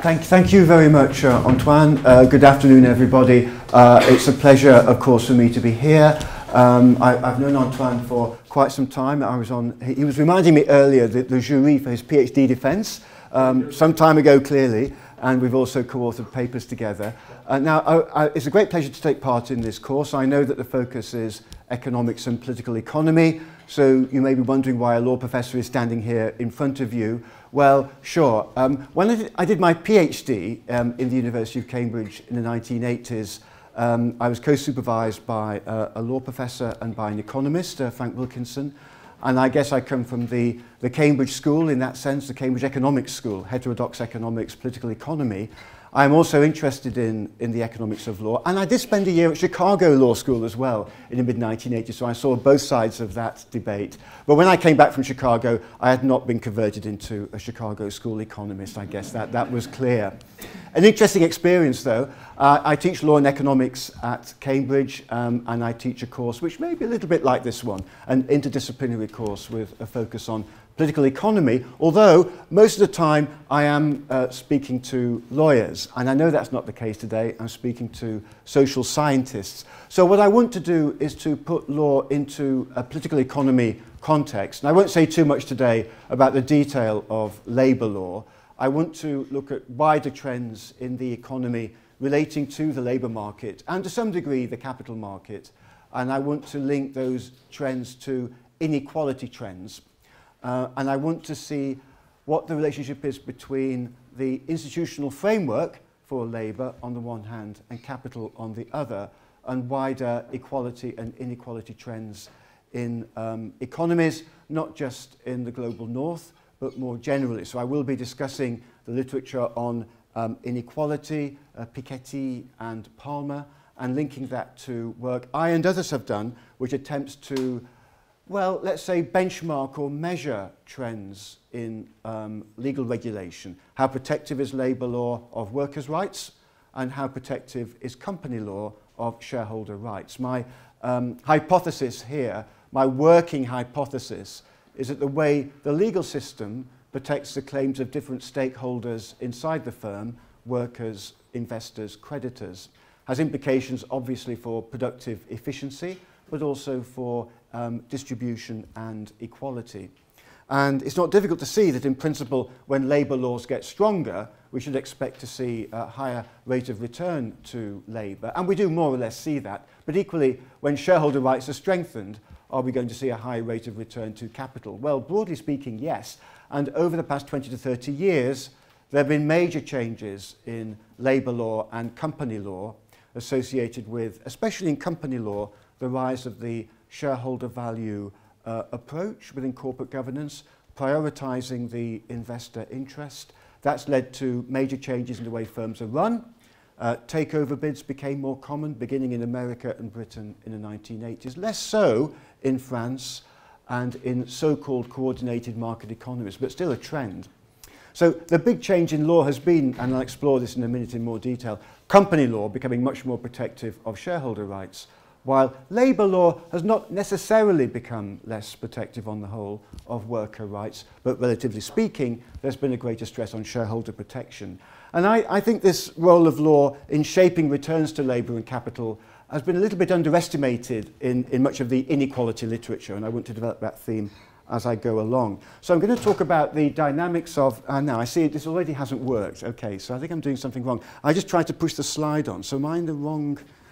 Thank, thank you very much, uh, Antoine. Uh, good afternoon, everybody. Uh, it's a pleasure, of course, for me to be here. Um, I, I've known Antoine for quite some time. I was on, he, was reminding me earlier that the jury for his PhD defense, um, some time ago, clearly, and we've also co-authored papers together. Uh, now, I, I, it's a great pleasure to take part in this course. I know that the focus is economics and political economy, so you may be wondering why a law professor is standing here in front of you. Well, sure. Um, when I did, I did my PhD um, in the University of Cambridge in the 1980s, um, I was co-supervised by a, a law professor and by an economist, uh, Frank Wilkinson, and I guess I come from the, the Cambridge school in that sense, the Cambridge Economics School, heterodox economics, political economy, I'm also interested in, in the economics of law, and I did spend a year at Chicago Law School as well in the mid-1980s, so I saw both sides of that debate. But when I came back from Chicago, I had not been converted into a Chicago school economist, I guess that, that was clear. An interesting experience, though. Uh, I teach law and economics at Cambridge, um, and I teach a course which may be a little bit like this one, an interdisciplinary course with a focus on political economy, although most of the time I am uh, speaking to lawyers. And I know that's not the case today. I'm speaking to social scientists. So what I want to do is to put law into a political economy context. And I won't say too much today about the detail of labour law. I want to look at wider trends in the economy relating to the labour market and to some degree the capital market. And I want to link those trends to inequality trends Uh, and I want to see what the relationship is between the institutional framework for labor on the one hand and capital on the other, and wider equality and inequality trends in um, economies, not just in the global north, but more generally. So I will be discussing the literature on um, inequality, uh, Piketty and Palmer, and linking that to work I and others have done, which attempts to well, let's say, benchmark or measure trends in um, legal regulation. How protective is labour law of workers' rights and how protective is company law of shareholder rights? My um, hypothesis here, my working hypothesis, is that the way the legal system protects the claims of different stakeholders inside the firm, workers, investors, creditors, has implications obviously for productive efficiency, but also for um, distribution and equality. And it's not difficult to see that in principle, when labour laws get stronger, we should expect to see a higher rate of return to labour. And we do more or less see that. But equally, when shareholder rights are strengthened, are we going to see a high rate of return to capital? Well, broadly speaking, yes. And over the past 20 to 30 years, there have been major changes in labour law and company law associated with, especially in company law, the rise of the shareholder value uh, approach within corporate governance, prioritizing the investor interest. That's led to major changes in the way firms are run. Uh, takeover bids became more common, beginning in America and Britain in the 1980s, less so in France and in so-called coordinated market economies, but still a trend. So the big change in law has been, and I'll explore this in a minute in more detail, company law becoming much more protective of shareholder rights, while labour law has not necessarily become less protective on the whole of worker rights, but relatively speaking, there's been a greater stress on shareholder protection. And I, I think this role of law in shaping returns to labour and capital has been a little bit underestimated in, in much of the inequality literature, and I want to develop that theme as I go along. So I'm going to talk about the dynamics of, uh, now I see this already hasn't worked. Okay, so I think I'm doing something wrong. I just tried to push the slide on, so am I in the wrong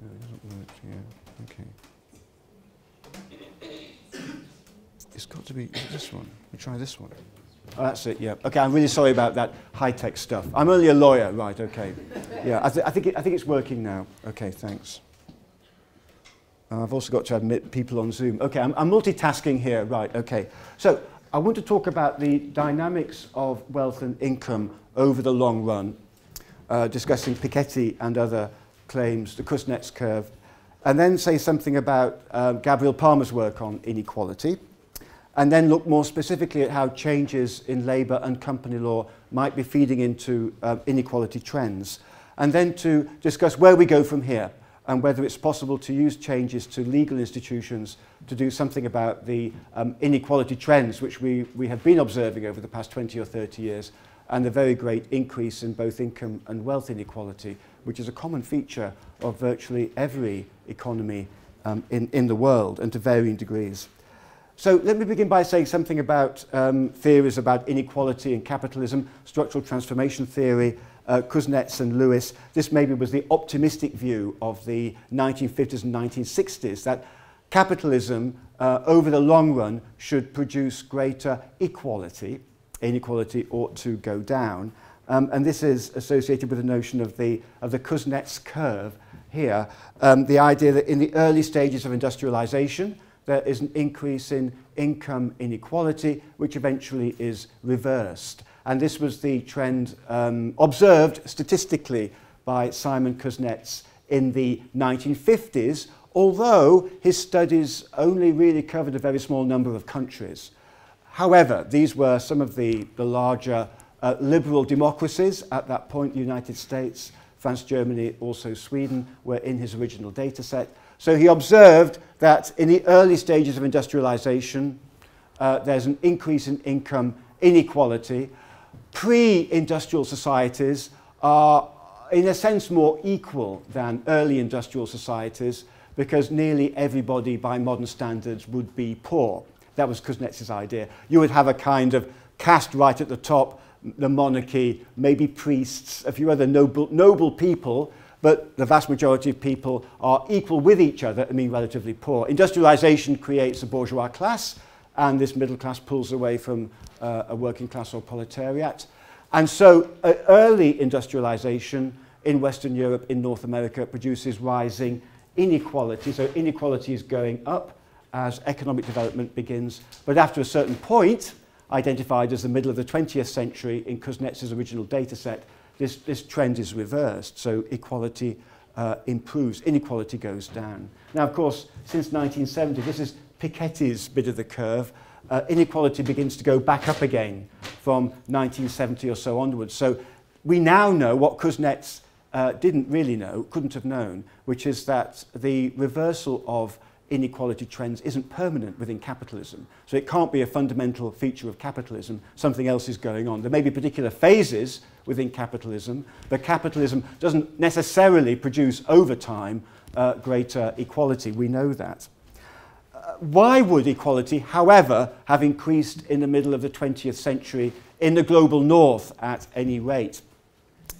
No, it doesn't work. Yeah. Okay it's got to be this one. We try this one. Oh, that's it, yeah. Okay, I'm really sorry about that high-tech stuff. I'm only a lawyer, right, okay. Yeah, I, th I, think, it, I think it's working now. Okay, thanks. Uh, I've also got to admit people on Zoom. Okay, I'm, I'm multitasking here, right, okay. So I want to talk about the dynamics of wealth and income over the long run, uh, discussing Piketty and other claims, the Kuznets curve, and then say something about uh, Gabriel Palmer's work on inequality, and then look more specifically at how changes in labour and company law might be feeding into uh, inequality trends, and then to discuss where we go from here and whether it's possible to use changes to legal institutions to do something about the um, inequality trends which we, we have been observing over the past 20 or 30 years and the very great increase in both income and wealth inequality, which is a common feature of virtually every economy um, in, in the world and to varying degrees. So let me begin by saying something about um, theories about inequality and capitalism, structural transformation theory, uh, Kuznets and Lewis. This maybe was the optimistic view of the 1950s and 1960s, that capitalism uh, over the long run should produce greater equality. Inequality ought to go down. Um, and this is associated with the notion of the, of the Kuznets curve here, um, the idea that in the early stages of industrialization, there is an increase in income inequality, which eventually is reversed. And this was the trend um, observed statistically by Simon Kuznets in the 1950s, although his studies only really covered a very small number of countries. However, these were some of the, the larger uh, liberal democracies at that point, the United States, France, Germany, also Sweden, were in his original data set. So he observed that in the early stages of industrialization, uh, there's an increase in income inequality. Pre-industrial societies are, in a sense, more equal than early industrial societies because nearly everybody by modern standards would be poor. That was Kuznets's idea. You would have a kind of caste right at the top, the monarchy, maybe priests, a few other noble, noble people but the vast majority of people are equal with each other and mean relatively poor. Industrialization creates a bourgeois class, and this middle class pulls away from uh, a working class or proletariat. And so uh, early industrialization in Western Europe, in North America, produces rising inequality. So inequality is going up as economic development begins. But after a certain point, identified as the middle of the 20th century in Kuznets' original data set, this, this trend is reversed, so equality uh, improves, inequality goes down. Now, of course, since 1970, this is Piketty's bit of the curve, uh, inequality begins to go back up again from 1970 or so onwards. So we now know what Kuznets uh, didn't really know, couldn't have known, which is that the reversal of inequality trends isn't permanent within capitalism. So it can't be a fundamental feature of capitalism. Something else is going on. There may be particular phases within capitalism, but capitalism doesn't necessarily produce over time uh, greater equality. We know that. Uh, why would equality, however, have increased in the middle of the 20th century in the global north at any rate?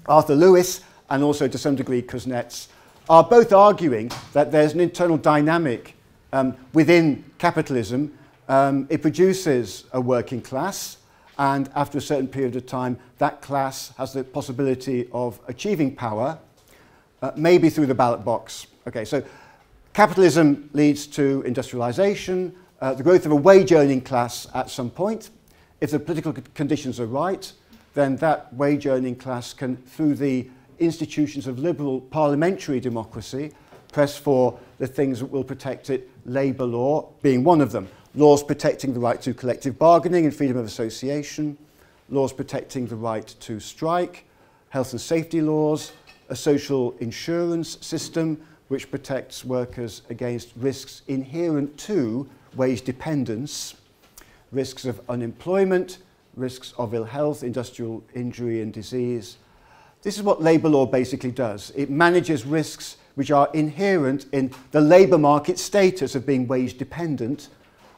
Arthur Lewis and also to some degree Kuznets are both arguing that there's an internal dynamic um, within capitalism. Um, it produces a working class, and after a certain period of time, that class has the possibility of achieving power, uh, maybe through the ballot box. Okay, so capitalism leads to industrialization, uh, the growth of a wage-earning class at some point. If the political conditions are right, then that wage-earning class can, through the institutions of liberal parliamentary democracy, press for the things that will protect it, labor law being one of them. laws protecting the right to collective bargaining and freedom of association, laws protecting the right to strike, health and safety laws, a social insurance system which protects workers against risks inherent to wage dependence, risks of unemployment, risks of ill health, industrial injury and disease. This is what labour law basically does. It manages risks which are inherent in the labour market status of being wage dependent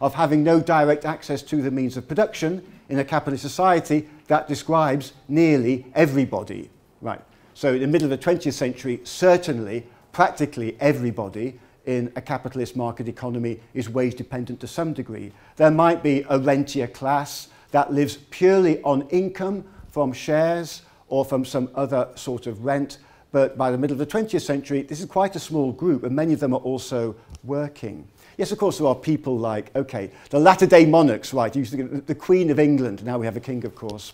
of having no direct access to the means of production in a capitalist society that describes nearly everybody. Right. So in the middle of the 20th century, certainly practically everybody in a capitalist market economy is wage dependent to some degree. There might be a rentier class that lives purely on income from shares or from some other sort of rent, but by the middle of the 20th century, this is quite a small group, and many of them are also working. Yes, of course, there are people like, okay, the latter-day monarchs, right, used to get the Queen of England, now we have a king, of course,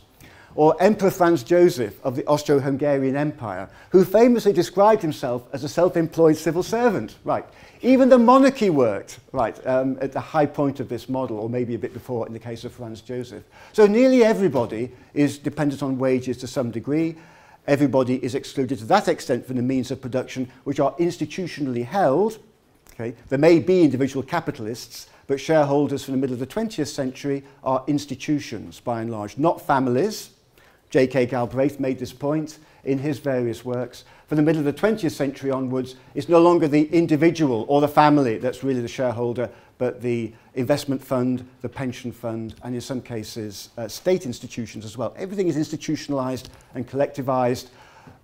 or Emperor Franz Joseph of the Austro-Hungarian Empire, who famously described himself as a self-employed civil servant, right. Even the monarchy worked, right, um, at the high point of this model, or maybe a bit before in the case of Franz Joseph. So nearly everybody is dependent on wages to some degree, everybody is excluded to that extent from the means of production which are institutionally held Okay? There may be individual capitalists, but shareholders from the middle of the 20th century are institutions, by and large, not families. J.K. Galbraith made this point in his various works. From the middle of the 20th century onwards, it's no longer the individual or the family that's really the shareholder, but the investment fund, the pension fund, and in some cases, uh, state institutions as well. Everything is institutionalized and collectivized.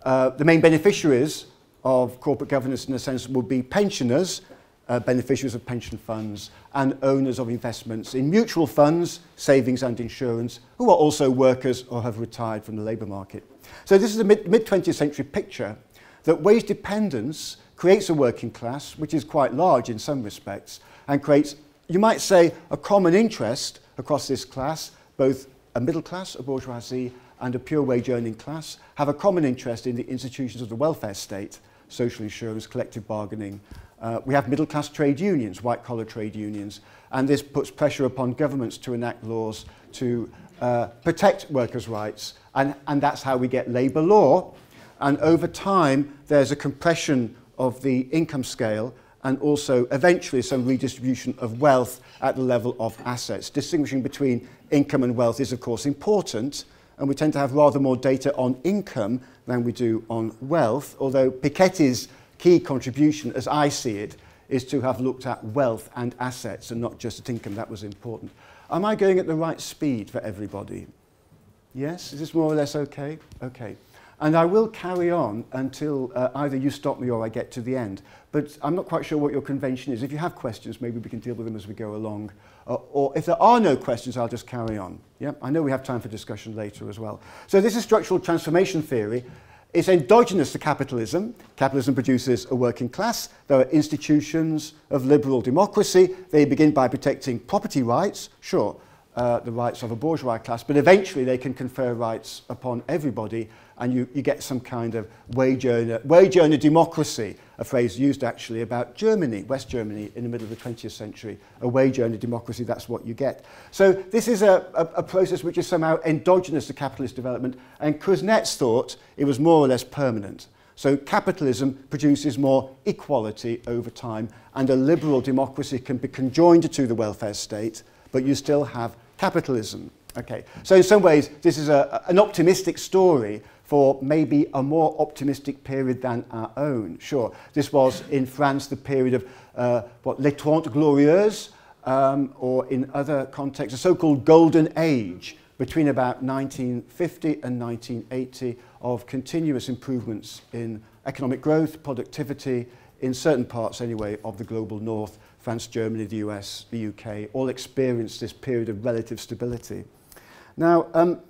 Uh, the main beneficiaries of corporate governance, in a sense, would be pensioners uh, beneficiaries of pension funds and owners of investments in mutual funds, savings and insurance, who are also workers or have retired from the labour market. So this is a mid-20th mid century picture that wage dependence creates a working class, which is quite large in some respects, and creates, you might say, a common interest across this class, both a middle class, a bourgeoisie, and a pure wage earning class have a common interest in the institutions of the welfare state, social insurance, collective bargaining, Uh, we have middle class trade unions, white collar trade unions, and this puts pressure upon governments to enact laws to uh, protect workers' rights, and, and that's how we get labour law. And over time, there's a compression of the income scale and also eventually some redistribution of wealth at the level of assets. Distinguishing between income and wealth is, of course, important, and we tend to have rather more data on income than we do on wealth, although Piketty's key contribution, as I see it, is to have looked at wealth and assets and not just at income. That was important. Am I going at the right speed for everybody? Yes? Is this more or less okay? Okay. And I will carry on until uh, either you stop me or I get to the end. But I'm not quite sure what your convention is. If you have questions, maybe we can deal with them as we go along. Uh, or if there are no questions, I'll just carry on. Yeah? I know we have time for discussion later as well. So this is structural transformation theory. It's endogenous to capitalism. Capitalism produces a working class. There are institutions of liberal democracy. They begin by protecting property rights, sure, Uh, the rights of a bourgeois class, but eventually they can confer rights upon everybody, and you, you get some kind of wage earner, wage earner democracy, a phrase used actually about Germany, West Germany in the middle of the 20th century, a wage earner democracy, that's what you get. So this is a, a, a process which is somehow endogenous to capitalist development, and Kuznets thought it was more or less permanent. So capitalism produces more equality over time, and a liberal democracy can be conjoined to the welfare state, but you still have capitalism. Okay. So in some ways, this is a, an optimistic story for maybe a more optimistic period than our own. Sure, this was in France the period of uh, what Les Trente Glorieuses, um, or in other contexts, a so-called golden age between about 1950 and 1980 of continuous improvements in economic growth, productivity, in certain parts anyway of the global north France, Germany, the US, the UK, all experienced this period of relative stability. Now, um,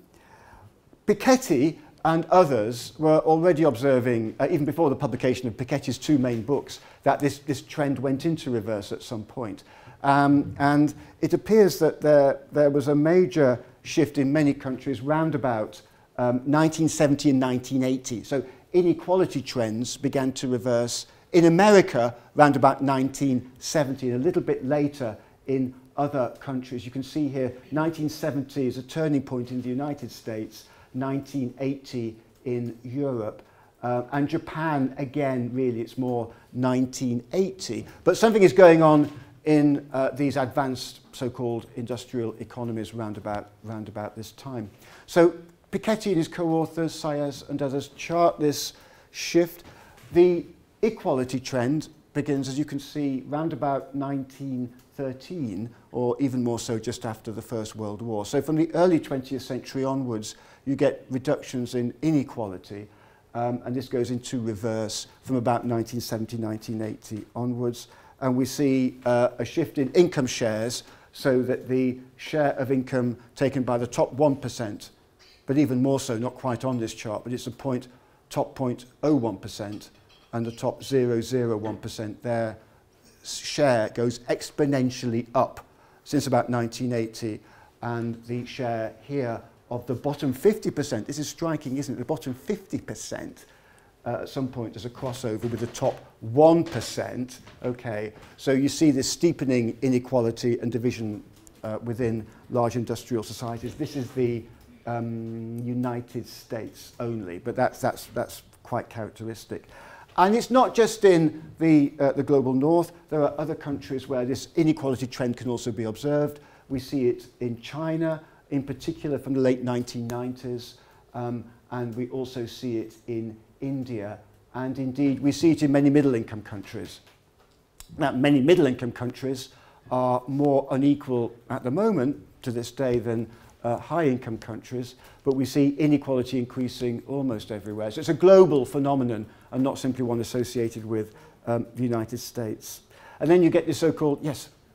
Piketty and others were already observing, uh, even before the publication of Piketty's two main books, that this, this trend went into reverse at some point. Um, and it appears that there, there was a major shift in many countries round about um, 1970 and 1980. So inequality trends began to reverse in America around about 1970 and a little bit later in other countries. You can see here 1970 is a turning point in the United States, 1980 in Europe. Uh, and Japan, again, really, it's more 1980. But something is going on in uh, these advanced so-called industrial economies round about, round about this time. So Piketty and his co-authors, Saez and others, chart this shift. The equality trend begins, as you can see, round about 1913, or even more so just after the First World War. So from the early 20th century onwards, you get reductions in inequality, um, and this goes into reverse from about 1970, 1980 onwards. And we see uh, a shift in income shares so that the share of income taken by the top 1%, but even more so, not quite on this chart, but it's a point, top 0.01%, and the top 0.01% their share goes exponentially up since about 1980 and the share here of the bottom 50%, this is striking, isn't it? The bottom 50% uh, at some point there's a crossover with the top 1%, okay? So you see this steepening inequality and division uh, within large industrial societies. This is the um, United States only, but that's, that's, that's quite characteristic. And it's not just in the, uh, the global north. There are other countries where this inequality trend can also be observed. We see it in China, in particular from the late 1990s, um, and we also see it in India. And indeed, we see it in many middle-income countries. Now, many middle-income countries are more unequal at the moment to this day than uh, high-income countries, but we see inequality increasing almost everywhere. So it's a global phenomenon and not simply one associated with um, the United States. And then you get this so-called, yes?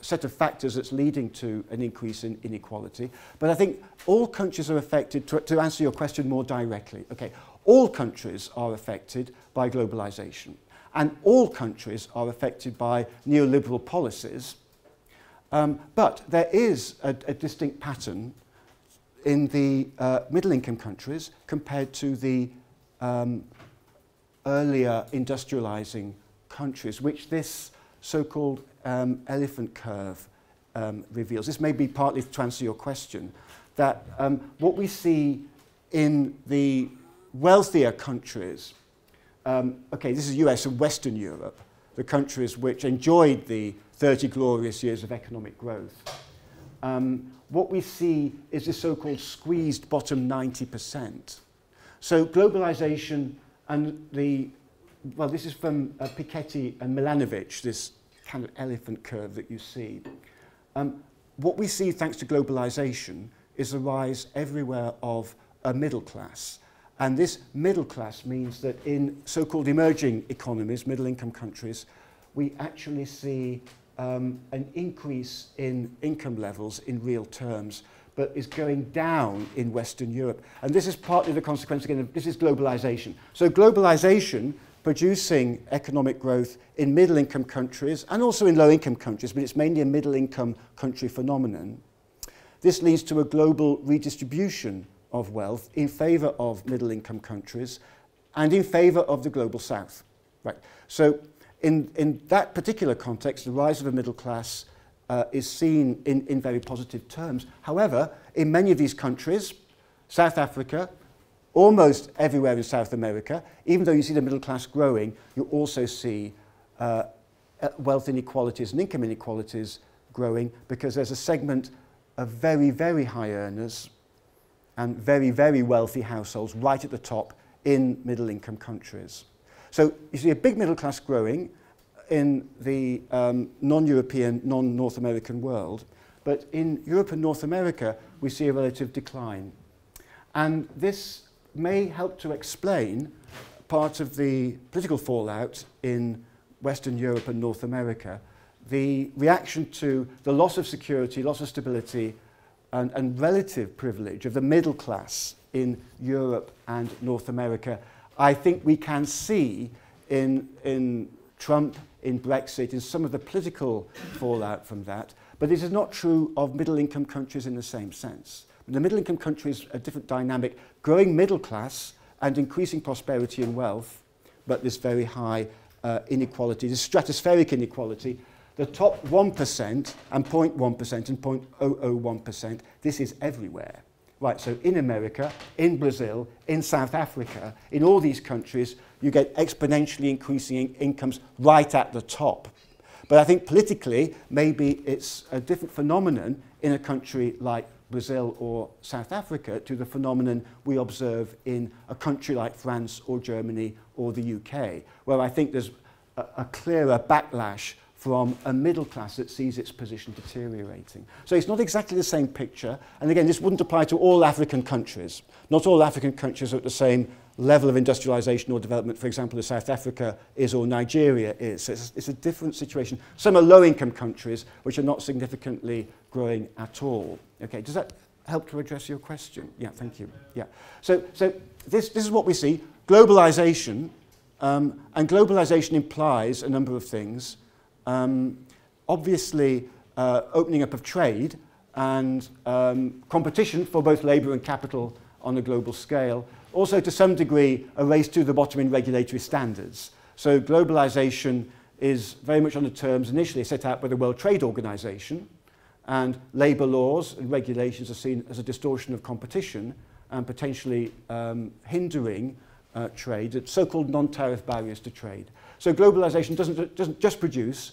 set of factors that's leading to an increase in inequality. But I think all countries are affected, to, to answer your question more directly. Okay, all countries are affected by globalization and all countries are affected by neoliberal policies. Um, but there is a, a distinct pattern in the uh, middle income countries compared to the um, earlier industrializing countries, which this so called um, elephant curve um, reveals. This may be partly to answer your question that um, what we see in the wealthier countries, um, okay, this is US and Western Europe, the countries which enjoyed the 30 glorious years of economic growth, um, what we see is this so-called squeezed bottom 90%. So globalization and the, well, this is from uh, Piketty and Milanovic, this kind of elephant curve that you see. Um, what we see thanks to globalization is the rise everywhere of a middle class And this middle class means that in so-called emerging economies, middle-income countries, we actually see um, an increase in income levels in real terms, but is going down in Western Europe. And this is partly the consequence, again, of, this is globalization. So globalization producing economic growth in middle-income countries and also in low-income countries, but it's mainly a middle-income country phenomenon. This leads to a global redistribution of wealth in favour of middle income countries and in favour of the global south. Right. So in, in that particular context, the rise of a middle class uh, is seen in, in very positive terms. However, in many of these countries, South Africa, almost everywhere in South America, even though you see the middle class growing, you also see uh, uh wealth inequalities and income inequalities growing because there's a segment of very, very high earners and very, very wealthy households right at the top in middle-income countries. So you see a big middle class growing in the um, non-European, non-North American world, but in Europe and North America, we see a relative decline. And this may help to explain part of the political fallout in Western Europe and North America, the reaction to the loss of security, loss of stability, and, and relative privilege of the middle class in Europe and North America, I think we can see in, in Trump, in Brexit, in some of the political fallout from that. But this is not true of middle-income countries in the same sense. In the middle-income countries, a different dynamic, growing middle class and increasing prosperity and wealth, but this very high uh, inequality, this stratospheric inequality the top 1% and 0.1% and 0.001%, this is everywhere. Right, so in America, in Brazil, in South Africa, in all these countries, you get exponentially increasing incomes right at the top. But I think politically, maybe it's a different phenomenon in a country like Brazil or South Africa to the phenomenon we observe in a country like France or Germany or the UK, where I think there's a, a clearer backlash from a middle class that sees its position deteriorating. So it's not exactly the same picture. And again, this wouldn't apply to all African countries. Not all African countries are at the same level of industrialization or development, for example, as South Africa is or Nigeria is. So it's, it's a different situation. Some are low-income countries, which are not significantly growing at all. Okay, does that help to address your question? Yeah, thank you. Yeah. So, so this, this is what we see. Globalization, um, and globalization implies a number of things. Um, obviously, uh, opening up of trade and um, competition for both labour and capital on a global scale. Also, to some degree, a race to the bottom in regulatory standards. So globalisation is very much on the terms initially set out by the World Trade Organization, and labour laws and regulations are seen as a distortion of competition and potentially um, hindering uh, trade, so-called non-tariff barriers to trade. So globalization doesn't, doesn't just produce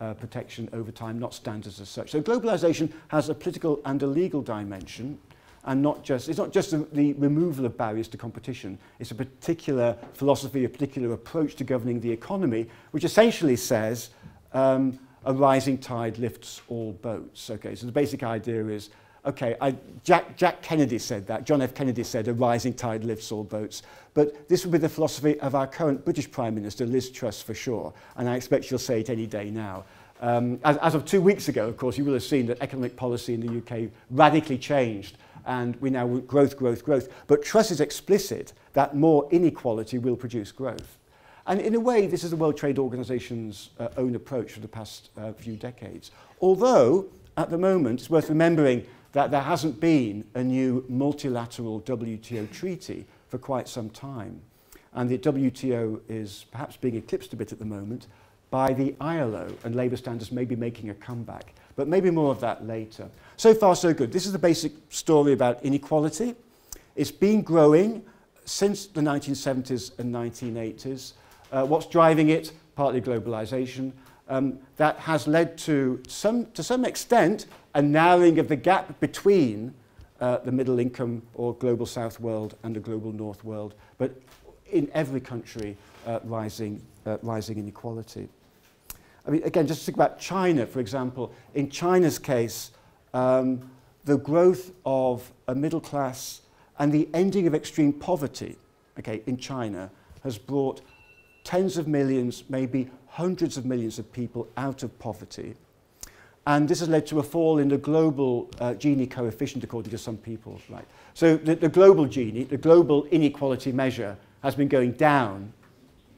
uh, protection over time, not standards as such. So globalization has a political and a legal dimension and not just, it's not just the, the removal of barriers to competition, it's a particular philosophy, a particular approach to governing the economy, which essentially says um, a rising tide lifts all boats. Okay, so the basic idea is okay, I, Jack, Jack Kennedy said that, John F. Kennedy said a rising tide lifts all boats, but this will be the philosophy of our current British Prime Minister, Liz Truss, for sure, and I expect she'll say it any day now. Um, as, as of two weeks ago, of course, you will have seen that economic policy in the UK radically changed and we now want growth, growth, growth. But Truss is explicit that more inequality will produce growth. And in a way, this is the World Trade Organization's uh, own approach for the past uh, few decades. Although, at the moment, it's worth remembering that there hasn't been a new multilateral WTO treaty for quite some time. And the WTO is perhaps being eclipsed a bit at the moment by the ILO, and labour standards may be making a comeback. But maybe more of that later. So far, so good. This is the basic story about inequality. It's been growing since the 1970s and 1980s. Uh, what's driving it? Partly globalization, um, that has led to some, to some extent a narrowing of the gap between uh, the middle income or global south world and the global north world, but in every country uh, rising, uh, rising inequality. I mean, again, just to think about China, for example. In China's case, um, the growth of a middle class and the ending of extreme poverty okay, in China has brought tens of millions, maybe hundreds of millions of people out of poverty. And this has led to a fall in the global uh, Gini coefficient, according to some people. Right? So the, the global Gini, the global inequality measure, has been going down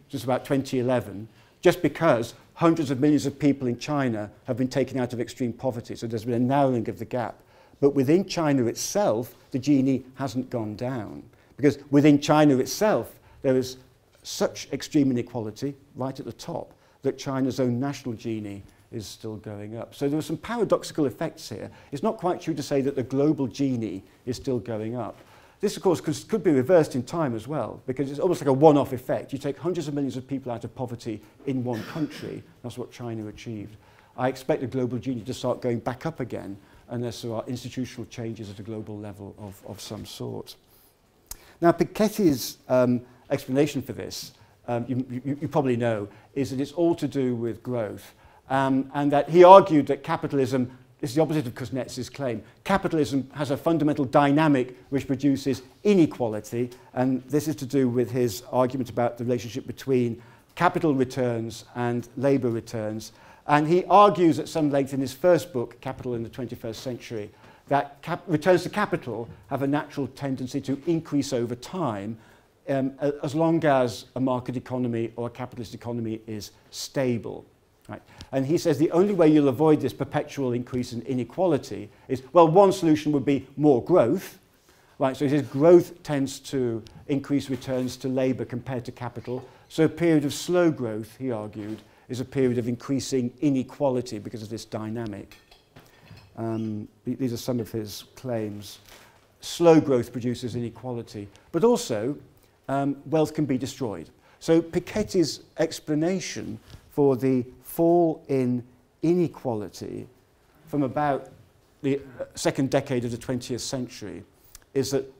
since about 2011, just because hundreds of millions of people in China have been taken out of extreme poverty. So there's been a narrowing of the gap. But within China itself, the Gini hasn't gone down. Because within China itself, there is such extreme inequality right at the top that China's own national Gini is still going up. So there are some paradoxical effects here. It's not quite true to say that the global Gini is still going up. This, of course, could, could be reversed in time as well, because it's almost like a one-off effect. You take hundreds of millions of people out of poverty in one country. That's what China achieved. I expect the global Gini to start going back up again unless there are institutional changes at a global level of, of some sort. Now, Piketty's um, explanation for this um, you, you, you probably know, is that it's all to do with growth. Um, and that he argued that capitalism This is the opposite of Kuznets's claim. Capitalism has a fundamental dynamic which produces inequality, and this is to do with his argument about the relationship between capital returns and labour returns. And he argues at some length in his first book, Capital in the 21st Century, that returns to capital have a natural tendency to increase over time, um, as long as a market economy or a capitalist economy is stable. Right? And he says the only way you'll avoid this perpetual increase in inequality is, well, one solution would be more growth. Right? So he says growth tends to increase returns to labour compared to capital. So a period of slow growth, he argued, is a period of increasing inequality because of this dynamic. Um, these are some of his claims. Slow growth produces inequality. But also, um, wealth can be destroyed. So Piketty's explanation for the fall in inequality from about the uh, second decade of the 20th century is that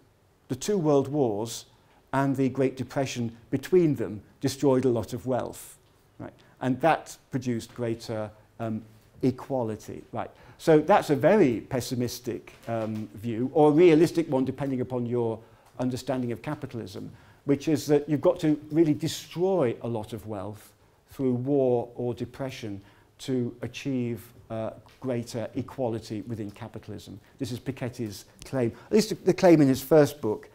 the two world wars and the Great Depression between them destroyed a lot of wealth. Right? And that produced greater um, equality. Right? So that's a very pessimistic um, view, or a realistic one, depending upon your understanding of capitalism. which is that you've got to really destroy a lot of wealth through war or depression to achieve uh, greater equality within capitalism. This is Piketty's claim. At least the claim in his first book.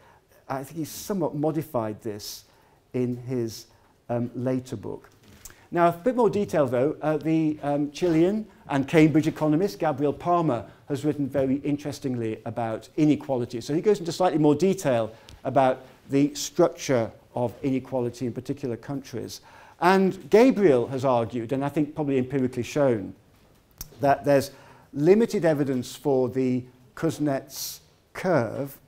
I think he's somewhat modified this in his um, later book. Now, a bit more detail, though, uh, the um, Chilean and Cambridge economist Gabriel Palmer has written very interestingly about inequality. So he goes into slightly more detail about the structure of inequality in particular countries. And Gabriel has argued, and I think probably empirically shown, that there's limited evidence for the Kuznets curve,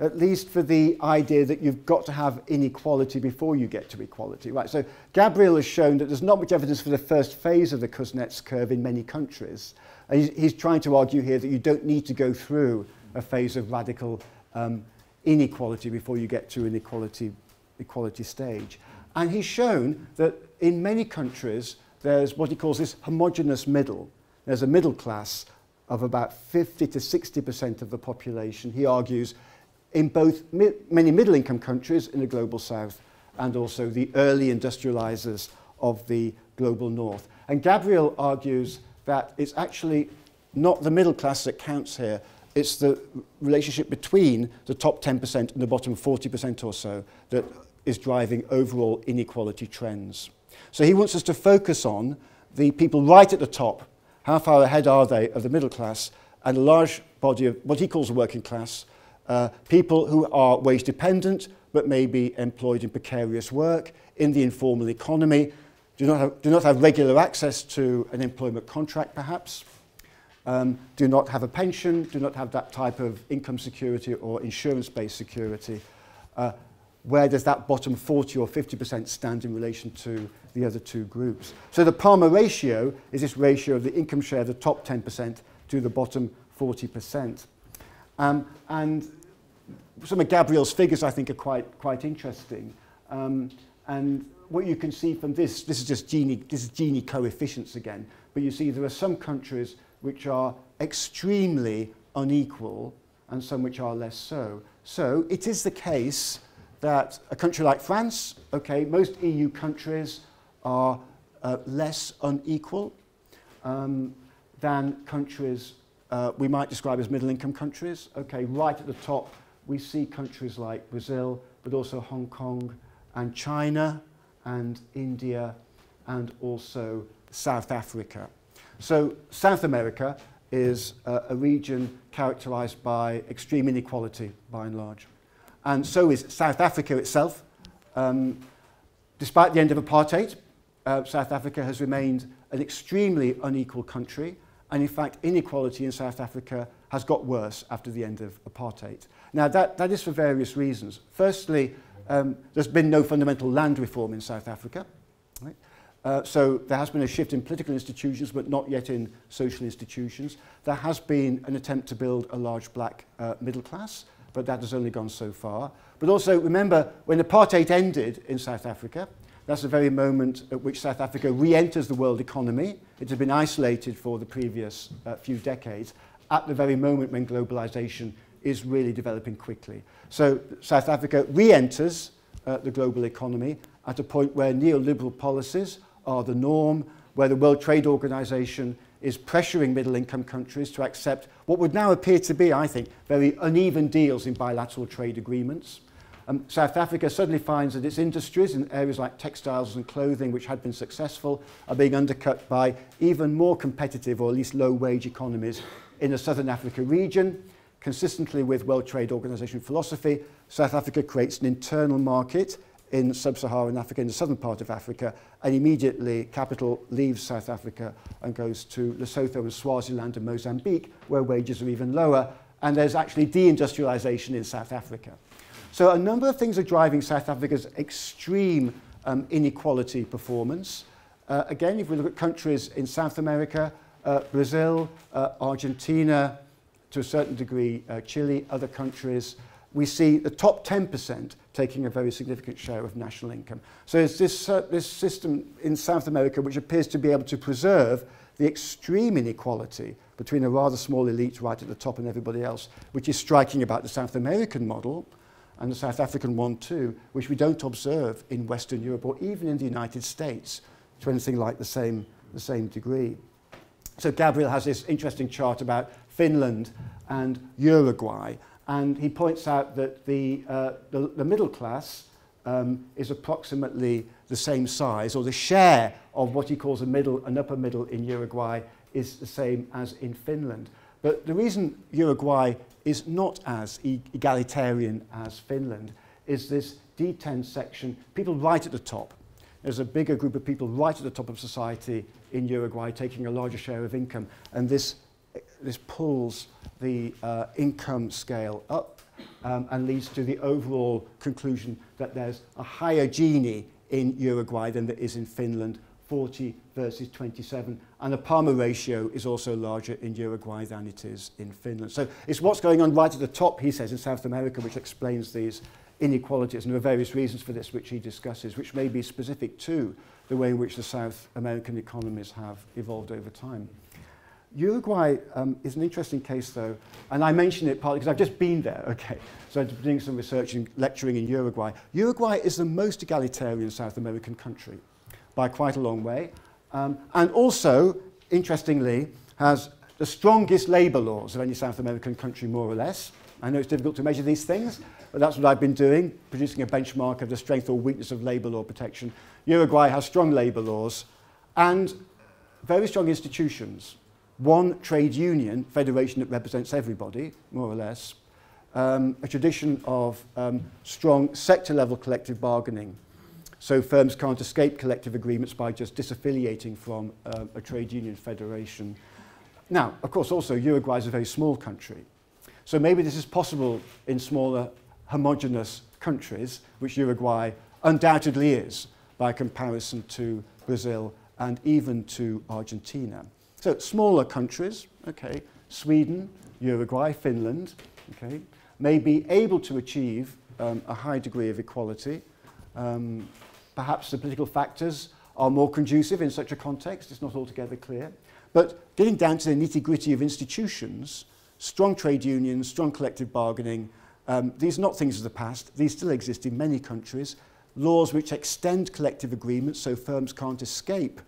at least for the idea that you've got to have inequality before you get to equality. Right, so Gabriel has shown that there's not much evidence for the first phase of the Kuznets curve in many countries. And he's, he's trying to argue here that you don't need to go through a phase of radical um, inequality before you get to an equality stage. And he's shown that in many countries, there's what he calls this homogenous middle. There's a middle class of about 50 to 60% of the population, he argues, in both mi many middle income countries in the global south and also the early industrializers of the global north. And Gabriel argues that it's actually not the middle class that counts here, it's the relationship between the top 10% and the bottom 40% or so that is driving overall inequality trends. So he wants us to focus on the people right at the top, how far ahead are they of the middle class, and a large body of what he calls the working class, uh, people who are wage dependent but may be employed in precarious work, in the informal economy, do not have, do not have regular access to an employment contract perhaps, um, do not have a pension, do not have that type of income security or insurance-based security. Uh, where does that bottom 40 or 50% stand in relation to the other two groups? So the Palmer ratio is this ratio of the income share, the top 10%, to the bottom 40%. Um, and some of Gabriel's figures, I think, are quite, quite interesting. Um, and what you can see from this, this is just Gini, this is Gini coefficients again, but you see there are some countries which are extremely unequal and some which are less so. So it is the case that a country like France, okay, most EU countries are uh, less unequal um, than countries uh, we might describe as middle income countries. Okay, right at the top, we see countries like Brazil, but also Hong Kong and China and India and also South Africa. So South America is uh, a region characterized by extreme inequality by and large. And so is South Africa itself. Um, despite the end of apartheid, uh, South Africa has remained an extremely unequal country. And in fact, inequality in South Africa has got worse after the end of apartheid. Now, that, that is for various reasons. Firstly, um, there's been no fundamental land reform in South Africa. Uh, so there has been a shift in political institutions, but not yet in social institutions. There has been an attempt to build a large black uh, middle class, but that has only gone so far. But also, remember, when apartheid ended in South Africa, that's the very moment at which South Africa re-enters the world economy. It had been isolated for the previous uh, few decades, at the very moment when globalization is really developing quickly. So South Africa re-enters uh, the global economy at a point where neoliberal policies are the norm, where the World Trade Organization is pressuring middle-income countries to accept what would now appear to be, I think, very uneven deals in bilateral trade agreements. Um, South Africa suddenly finds that its industries in areas like textiles and clothing, which had been successful, are being undercut by even more competitive or at least low-wage economies in the Southern Africa region. Consistently with World Trade Organization philosophy, South Africa creates an internal market in sub-Saharan Africa, in the southern part of Africa, and immediately capital leaves South Africa and goes to Lesotho and Swaziland and Mozambique, where wages are even lower, and there's actually deindustrialization in South Africa. So a number of things are driving South Africa's extreme um, inequality performance. Uh, again, if we look at countries in South America, uh, Brazil, uh, Argentina, to a certain degree, uh, Chile, other countries, we see the top 10% taking a very significant share of national income. So it's this, uh, this system in South America which appears to be able to preserve the extreme inequality between a rather small elite right at the top and everybody else, which is striking about the South American model and the South African one too, which we don't observe in Western Europe or even in the United States to anything like the same, the same degree. So Gabriel has this interesting chart about Finland and Uruguay And he points out that the, uh, the, the middle class um, is approximately the same size, or the share of what he calls a middle and upper middle in Uruguay is the same as in Finland. But the reason Uruguay is not as e-, egalitarian as Finland is this D10 section, people right at the top. There's a bigger group of people right at the top of society in Uruguay taking a larger share of income, and this, this pulls the uh, income scale up um, and leads to the overall conclusion that there's a higher Gini in Uruguay than there is in Finland, 40 versus 27. And the Palmer ratio is also larger in Uruguay than it is in Finland. So it's what's going on right at the top, he says, in South America, which explains these inequalities. And there are various reasons for this, which he discusses, which may be specific to the way in which the South American economies have evolved over time. Uruguay um, is an interesting case, though, and I mention it partly because I've just been there, okay, so I'm doing some research and lecturing in Uruguay. Uruguay is the most egalitarian South American country by quite a long way, um, and also, interestingly, has the strongest labour laws of any South American country, more or less. I know it's difficult to measure these things, but that's what I've been doing, producing a benchmark of the strength or weakness of labour law protection. Uruguay has strong labour laws and very strong institutions. one trade union federation that represents everybody, more or less, um, a tradition of um, strong sector-level collective bargaining. So firms can't escape collective agreements by just disaffiliating from uh, a trade union federation. Now, of course, also Uruguay is a very small country. So maybe this is possible in smaller, homogenous countries, which Uruguay undoubtedly is by comparison to Brazil and even to Argentina. So smaller countries, okay, Sweden, Uruguay, Finland, okay, may be able to achieve um, a high degree of equality. Um, perhaps the political factors are more conducive in such a context, it's not altogether clear. But getting down to the nitty-gritty of institutions, strong trade unions, strong collective bargaining, um, these are not things of the past, these still exist in many countries. Laws which extend collective agreements so firms can't escape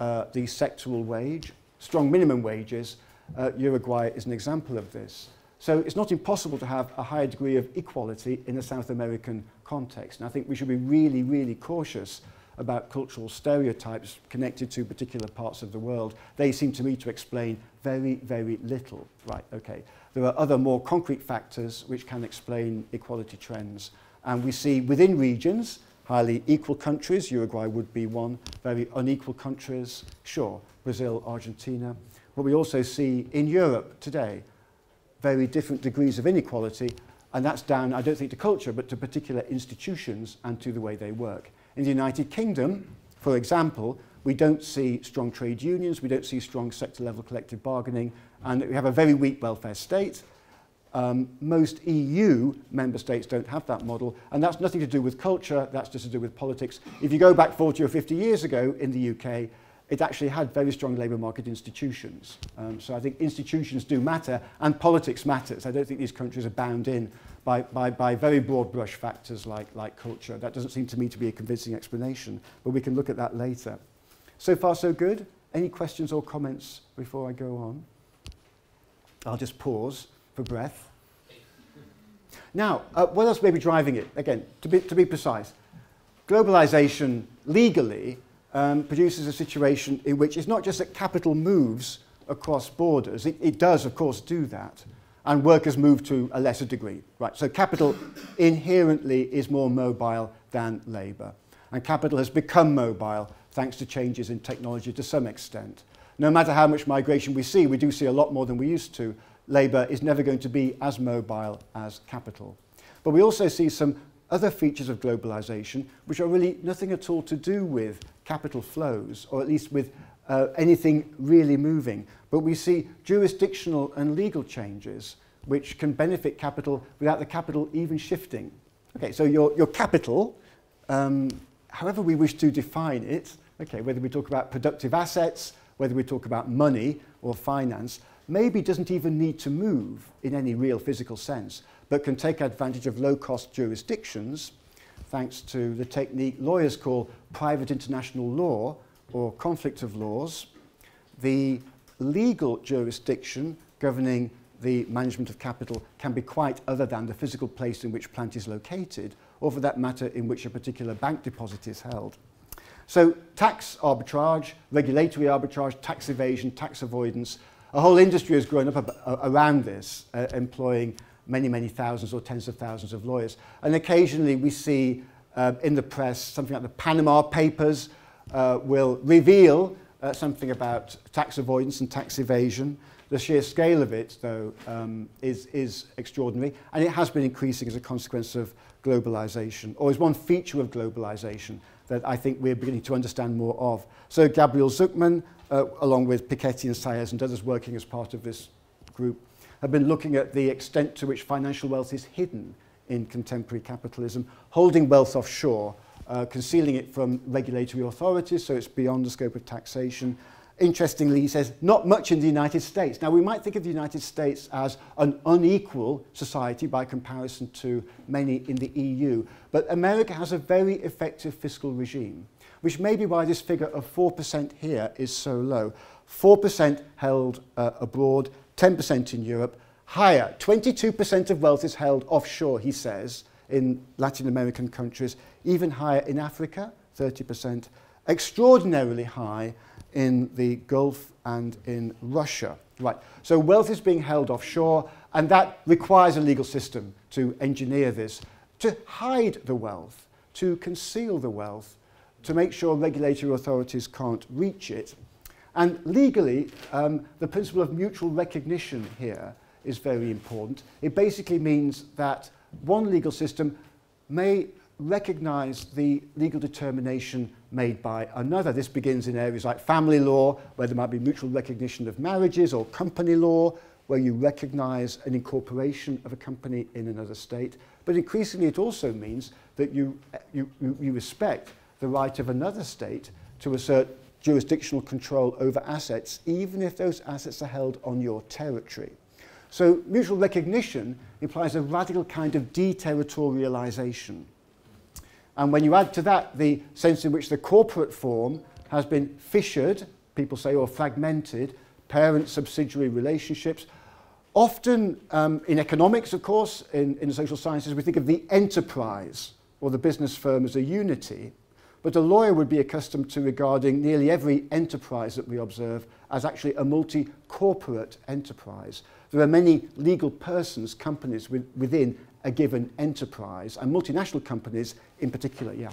uh, the sectoral wage strong minimum wages, uh, Uruguay is an example of this. So it's not impossible to have a higher degree of equality in a South American context. And I think we should be really, really cautious about cultural stereotypes connected to particular parts of the world. They seem to me to explain very, very little. Right, okay. There are other more concrete factors which can explain equality trends. And we see within regions, highly equal countries. Uruguay would be one. Very unequal countries, sure. Brazil, Argentina. But we also see in Europe today very different degrees of inequality. And that's down, I don't think, to culture, but to particular institutions and to the way they work. In the United Kingdom, for example, we don't see strong trade unions, we don't see strong sector level collective bargaining, and we have a very weak welfare state. Um, most EU member states don't have that model, and that's nothing to do with culture, that's just to do with politics. If you go back 40 or 50 years ago in the UK, it actually had very strong labour market institutions. Um, so I think institutions do matter, and politics matters. I don't think these countries are bound in by, by, by very broad brush factors like, like culture. That doesn't seem to me to be a convincing explanation, but we can look at that later. So far, so good. Any questions or comments before I go on? I'll just pause. for breath. Now, uh, what else may be driving it? Again, to be, to be precise, globalization legally um, produces a situation in which it's not just that capital moves across borders. It, it does, of course, do that. And workers move to a lesser degree. Right, so capital inherently is more mobile than labor. And capital has become mobile thanks to changes in technology to some extent. No matter how much migration we see, we do see a lot more than we used to, labour is never going to be as mobile as capital. But we also see some other features of globalization which are really nothing at all to do with capital flows, or at least with uh, anything really moving. But we see jurisdictional and legal changes which can benefit capital without the capital even shifting. Okay, so your, your capital, um, however we wish to define it, okay, whether we talk about productive assets, whether we talk about money or finance, maybe doesn't even need to move in any real physical sense, but can take advantage of low-cost jurisdictions, thanks to the technique lawyers call private international law or conflict of laws, the legal jurisdiction governing the management of capital can be quite other than the physical place in which plant is located, or for that matter, in which a particular bank deposit is held. So tax arbitrage, regulatory arbitrage, tax evasion, tax avoidance, A whole industry has grown up around this, uh, employing many, many thousands or tens of thousands of lawyers. And occasionally we see uh, in the press something like the Panama Papers uh, will reveal uh, something about tax avoidance and tax evasion. The sheer scale of it, though, um, is, is extraordinary, and it has been increasing as a consequence of globalization, or is one feature of globalization, that I think we're beginning to understand more of. So Gabriel Zuckman, uh, along with Piketty and Sayers and others working as part of this group, have been looking at the extent to which financial wealth is hidden in contemporary capitalism, holding wealth offshore, uh, concealing it from regulatory authorities, so it's beyond the scope of taxation, interestingly, he says, not much in the United States. Now, we might think of the United States as an unequal society by comparison to many in the EU, but America has a very effective fiscal regime, which may be why this figure of 4% here is so low. 4% held uh, abroad, 10% in Europe, higher. 22% of wealth is held offshore, he says, in Latin American countries, even higher in Africa, 30%, extraordinarily high in the Gulf and in Russia. Right, so wealth is being held offshore, and that requires a legal system to engineer this, to hide the wealth, to conceal the wealth, to make sure regulatory authorities can't reach it. And legally, um, the principle of mutual recognition here is very important. It basically means that one legal system may recognize the legal determination made by another. This begins in areas like family law, where there might be mutual recognition of marriages, or company law, where you recognize an incorporation of a company in another state. But increasingly, it also means that you, you, you respect the right of another state to assert jurisdictional control over assets, even if those assets are held on your territory. So mutual recognition implies a radical kind of deterritorialization. And when you add to that the sense in which the corporate form has been fissured, people say, or fragmented, parent-subsidiary relationships, often um, in economics, of course, in, in social sciences, we think of the enterprise or the business firm as a unity, but a lawyer would be accustomed to regarding nearly every enterprise that we observe as actually a multi-corporate enterprise. There are many legal persons, companies with, within a given enterprise, and multinational companies in particular, yeah.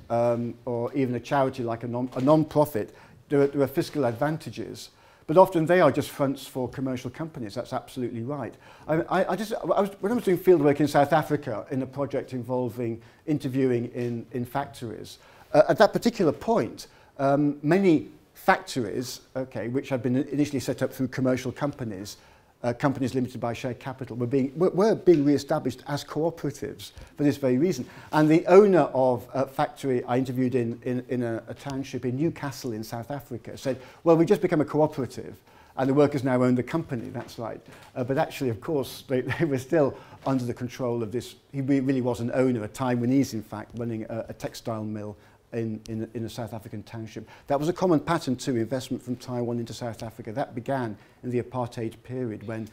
um, or even a charity like a, non, a non-profit, there are, there are fiscal advantages. But often they are just fronts for commercial companies. That's absolutely right. I, I, I just, I was, when I was doing fieldwork in South Africa in a project involving interviewing in, in factories, uh, at that particular point, um, many factories, okay, which had been initially set up through commercial companies, uh, companies limited by share capital were being, were being re-established as cooperatives for this very reason. And the owner of a factory I interviewed in, in, in a, a township in Newcastle in South Africa said, well, we've just become a cooperative and the workers now own the company, that's right. Uh, but actually, of course, they, they were still under the control of this. He really was an owner at a time when he's, in fact, running a, a textile mill in, in, in a South African township. That was a common pattern to investment from Taiwan into South Africa. That began in the apartheid period when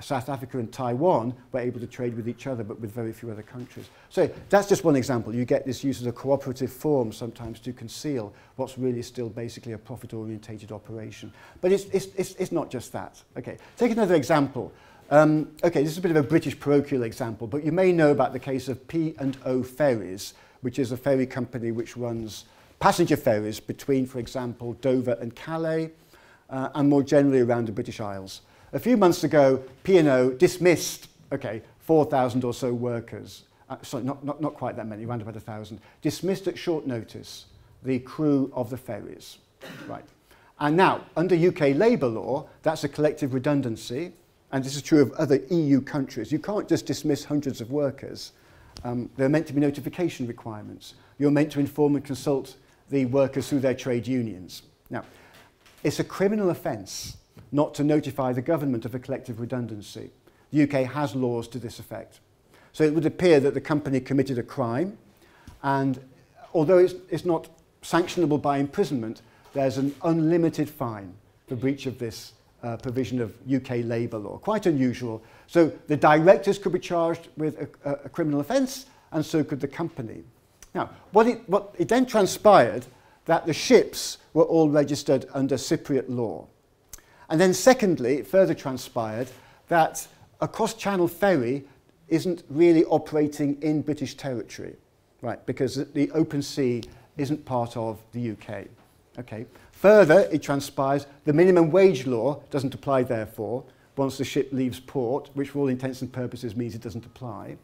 South Africa and Taiwan were able to trade with each other, but with very few other countries. So that's just one example. You get this use as a cooperative form sometimes to conceal what's really still basically a profit-orientated operation. But it's, it's, it's, it's not just that. Okay, take another example. Um, okay, this is a bit of a British parochial example, but you may know about the case of P&O Ferries, which is a ferry company which runs passenger ferries between, for example, Dover and Calais, uh, and more generally around the British Isles. A few months ago, P&O dismissed, okay, 4,000 or so workers, uh, sorry, not, not, not quite that many, around about 1,000, dismissed at short notice the crew of the ferries. Right. And now, under UK labour law, that's a collective redundancy, and this is true of other EU countries. You can't just dismiss hundreds of workers. Um, there are meant to be notification requirements. You're meant to inform and consult the workers through their trade unions. Now, it's a criminal offence not to notify the government of a collective redundancy. The UK has laws to this effect. So it would appear that the company committed a crime, and although it's, it's not sanctionable by imprisonment, there's an unlimited fine for breach of this uh, provision of UK labour law, quite unusual. So the directors could be charged with a, a, a criminal offence, and so could the company. Now, what it, what it then transpired that the ships were all registered under Cypriot law. And then secondly, it further transpired that a cross-channel ferry isn't really operating in British territory, right? Because the open sea isn't part of the UK. Okay. Further, it transpires the minimum wage law doesn't apply, therefore, once the ship leaves port, which for all intents and purposes means it doesn't apply.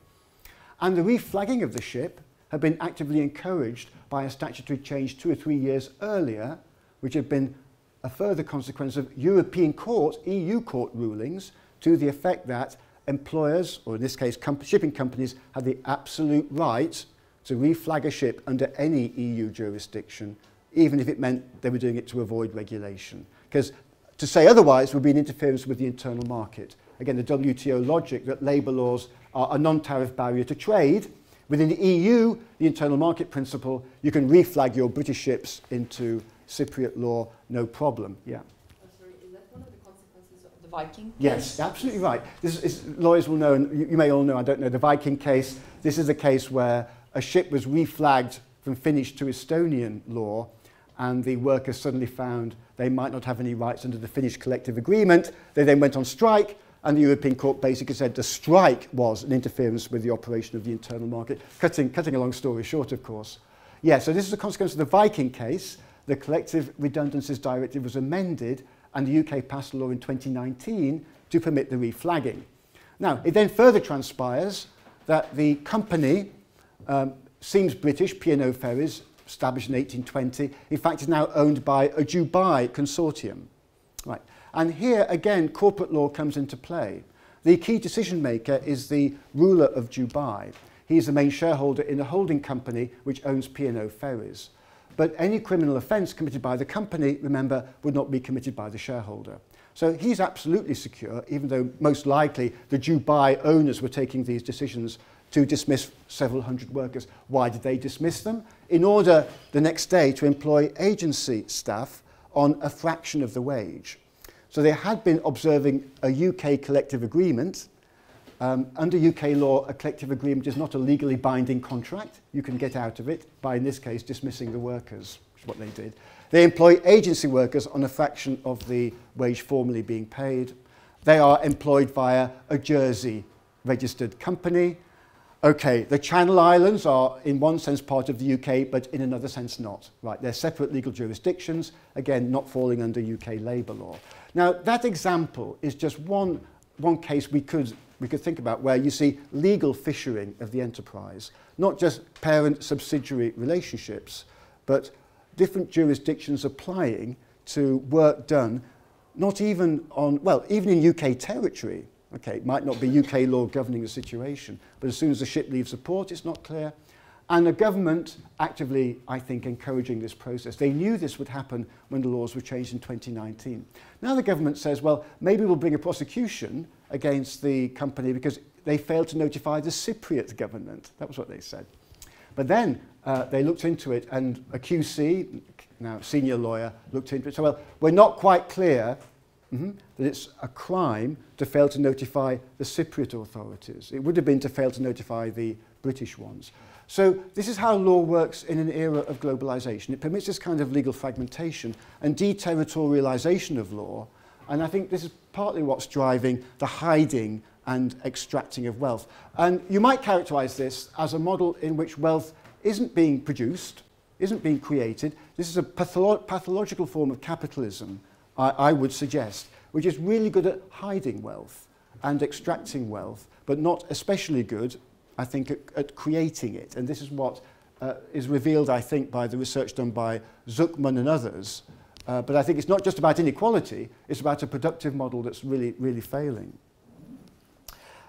And the reflagging of the ship had been actively encouraged by a statutory change two or three years earlier, which had been a further consequence of European court, EU court rulings, to the effect that employers, or in this case comp shipping companies, had the absolute right to reflag a ship under any EU jurisdiction even if it meant they were doing it to avoid regulation. Because to say otherwise would be an interference with the internal market. Again, the WTO logic that labour laws are a non-tariff barrier to trade. Within the EU, the internal market principle, you can reflag your British ships into Cypriot law, no problem. Yeah. Viking case. Yes, absolutely right. This is, lawyers will know, and you, you, may all know, I don't know, the Viking case. This is a case where a ship was reflagged from Finnish to Estonian law and the workers suddenly found they might not have any rights under the Finnish collective agreement. They then went on strike, and the European Court basically said the strike was an interference with the operation of the internal market. Cutting, cutting a long story short, of course. Yeah, so this is a consequence of the Viking case. The Collective Redundancies Directive was amended, and the UK passed a law in 2019 to permit the reflagging. Now, it then further transpires that the company um, seems British, P&O Ferries, established in 1820. In fact, is now owned by a Dubai consortium. Right. And here, again, corporate law comes into play. The key decision maker is the ruler of Dubai. He is the main shareholder in a holding company which owns P&O Ferries. But any criminal offence committed by the company, remember, would not be committed by the shareholder. So he's absolutely secure, even though most likely the Dubai owners were taking these decisions to dismiss several hundred workers. Why did they dismiss them? In order the next day to employ agency staff on a fraction of the wage. So they had been observing a UK collective agreement. Um, under UK law, a collective agreement is not a legally binding contract. You can get out of it by, in this case, dismissing the workers, which is what they did. They employ agency workers on a fraction of the wage formerly being paid. They are employed via a Jersey registered company. Okay, the Channel Islands are in one sense part of the UK, but in another sense not. Right, they're separate legal jurisdictions, again, not falling under UK labour law. Now, that example is just one, one case we could, we could think about where you see legal fishing of the enterprise, not just parent-subsidiary relationships, but different jurisdictions applying to work done, not even on, well, even in UK territory, Okay, it might not be UK law governing the situation, but as soon as the ship leaves the port, it's not clear. And the government actively, I think, encouraging this process. They knew this would happen when the laws were changed in 2019. Now the government says, well, maybe we'll bring a prosecution against the company because they failed to notify the Cypriot government. That was what they said. But then uh, they looked into it and a QC, now senior lawyer, looked into it. So, well, we're not quite clear mm -hmm. that it's a crime to fail to notify the Cypriot authorities. It would have been to fail to notify the British ones. So this is how law works in an era of globalization. It permits this kind of legal fragmentation and deterritorialization of law. And I think this is partly what's driving the hiding and extracting of wealth. And you might characterize this as a model in which wealth isn't being produced, isn't being created. This is a patholo pathological form of capitalism I, I would suggest, which is really good at hiding wealth and extracting wealth, but not especially good, I think, at, at creating it. And this is what uh, is revealed, I think, by the research done by Zuckman and others. Uh, but I think it's not just about inequality, it's about a productive model that's really, really failing.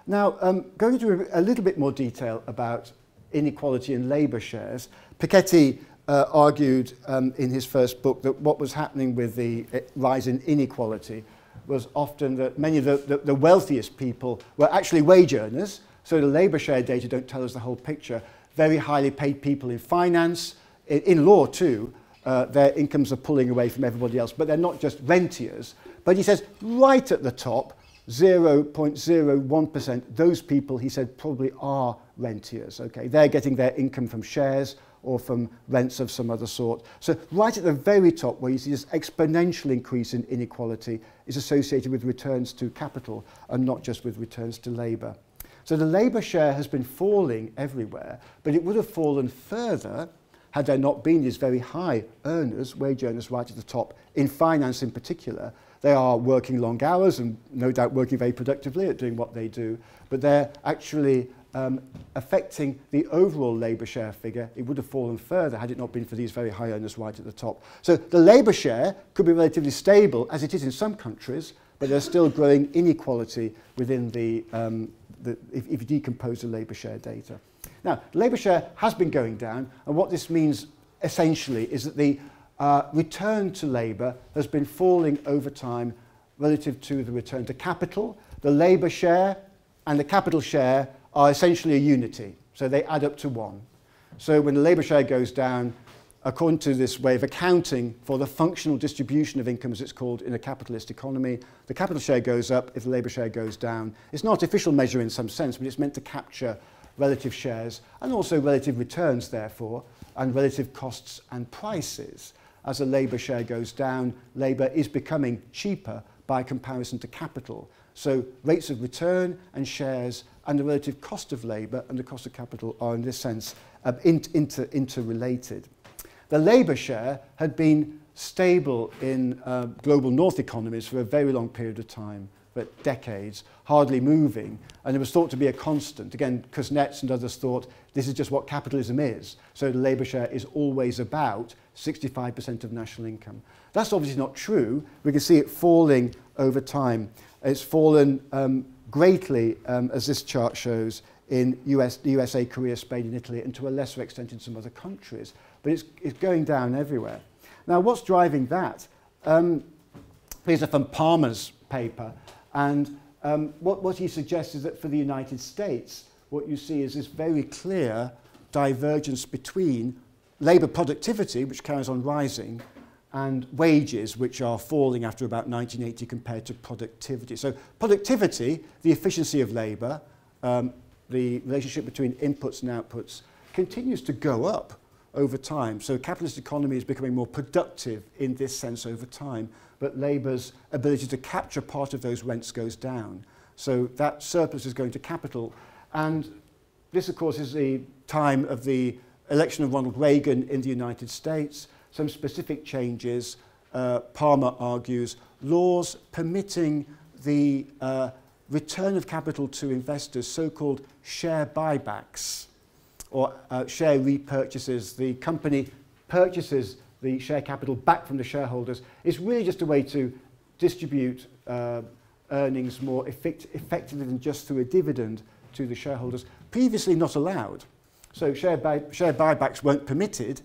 Now, um, going into a, a little bit more detail about inequality and labour shares, Piketty uh, argued um, in his first book that what was happening with the uh, rise in inequality was often that many of the, the, the wealthiest people were actually wage earners, so the labour share data don't tell us the whole picture. Very highly paid people in finance, in, in law too, uh, their incomes are pulling away from everybody else, but they're not just rentiers. But he says right at the top, 0.01%, those people, he said, probably are rentiers. Okay, They're getting their income from shares, or from rents of some other sort. So right at the very top where you see this exponential increase in inequality is associated with returns to capital and not just with returns to labour. So the labour share has been falling everywhere, but it would have fallen further had there not been these very high earners, wage earners right at the top, in finance in particular. They are working long hours and no doubt working very productively at doing what they do, but they're actually um, affecting the overall labour share figure. It would have fallen further had it not been for these very high earners right at the top. So the labour share could be relatively stable, as it is in some countries, but there's still growing inequality within the, um, the if, if you decompose the labour share data. Now, labour share has been going down, and what this means essentially is that the uh, return to labour has been falling over time relative to the return to capital. The labour share and the capital share are essentially a unity, so they add up to one. So when the labour share goes down, according to this way of accounting for the functional distribution of income, as it's called in a capitalist economy, the capital share goes up if the labour share goes down. It's an artificial measure in some sense, but it's meant to capture relative shares and also relative returns, therefore, and relative costs and prices. As the labour share goes down, labour is becoming cheaper by comparison to capital. So rates of return and shares and the relative cost of labour and the cost of capital are in this sense um, inter inter interrelated. The labour share had been stable in uh, global north economies for a very long period of time but decades, hardly moving, and it was thought to be a constant. Again, Kuznets and others thought this is just what capitalism is. So the labour share is always about 65% of national income. That's obviously not true. We can see it falling over time. It's fallen um, greatly, um, as this chart shows, in US, USA, Korea, Spain and Italy, and to a lesser extent in some other countries. But it's, it's going down everywhere. Now, what's driving that? Um, these are from Palmer's paper. And um, what, what he suggests is that for the United States, what you see is this very clear divergence between labour productivity, which carries on rising, and wages, which are falling after about 1980 compared to productivity. So productivity, the efficiency of labour, um, the relationship between inputs and outputs, continues to go up over time. So capitalist economy is becoming more productive in this sense over time, but labour's ability to capture part of those rents goes down. So that surplus is going to capital. And this, of course, is the time of the election of Ronald Reagan in the United States. Some specific changes, uh, Palmer argues, laws permitting the uh, return of capital to investors, so-called share buybacks or uh, share repurchases. The company purchases the share capital back from the shareholders. It's really just a way to distribute uh, earnings more effect effectively than just through a dividend to the shareholders, previously not allowed. So share, buy share buybacks weren't permitted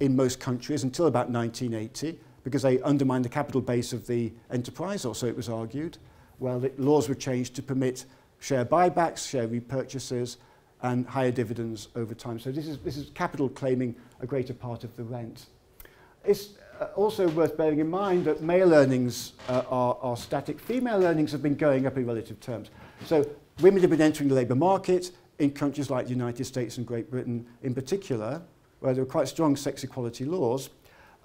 in most countries until about 1980 because they undermined the capital base of the enterprise, or so it was argued. Well, the laws were changed to permit share buybacks, share repurchases, and higher dividends over time. So this is, this is capital claiming a greater part of the rent. It's uh, also worth bearing in mind that male earnings uh, are, are static. Female earnings have been going up in relative terms. So women have been entering the labour market in countries like the United States and Great Britain in particular, where there are quite strong sex equality laws.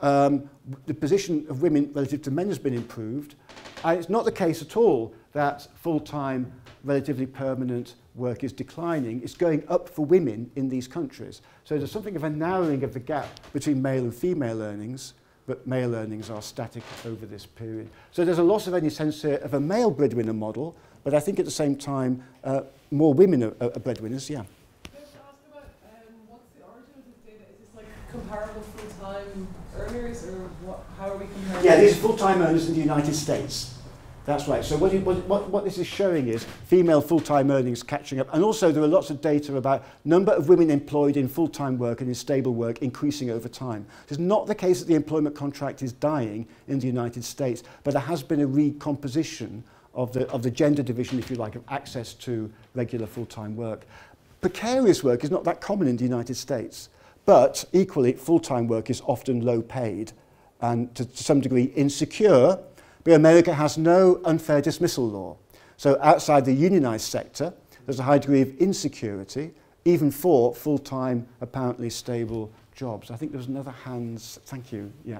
Um, the position of women relative to men has been improved, And it's not the case at all that full-time, relatively permanent work is declining. It's going up for women in these countries. So there's something of a narrowing of the gap between male and female earnings, but male earnings are static over this period. So there's a loss of any sense here of a male breadwinner model, but I think at the same time, uh, more women are, are breadwinners, yeah. Um, comparable full-time earners, or what, how are we comparing? Yeah, these are full-time earners in the United States. That's right. So what, you, what, what, what this is showing is female full-time earnings catching up. And also there are lots of data about number of women employed in full-time work and in stable work increasing over time. It's not the case that the employment contract is dying in the United States, but there has been a recomposition of the, of the gender division, if you like, of access to regular full-time work. Precarious work is not that common in the United States, but equally full-time work is often low paid and to, to some degree insecure, But America has no unfair dismissal law. So outside the unionized sector, there's a high degree of insecurity, even for full-time, apparently stable jobs. I think there was another hands. Thank you. Yeah.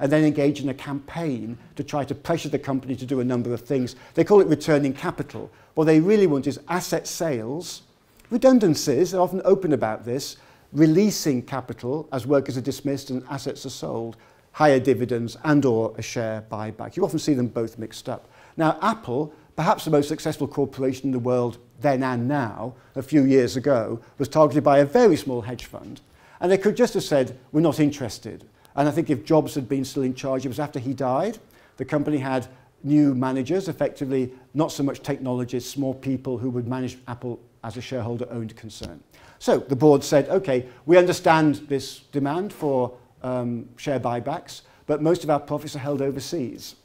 and then engage in a campaign to try to pressure the company to do a number of things. They call it returning capital. What they really want is asset sales, redundancies, they're often open about this, releasing capital as workers are dismissed and assets are sold, higher dividends and or a share buyback. You often see them both mixed up. Now, Apple perhaps the most successful corporation in the world then and now, a few years ago, was targeted by a very small hedge fund. And they could just have said, we're not interested. And I think if Jobs had been still in charge, it was after he died. The company had new managers, effectively not so much technologists, more people who would manage Apple as a shareholder-owned concern. So the board said, okay, we understand this demand for um, share buybacks, but most of our profits are held overseas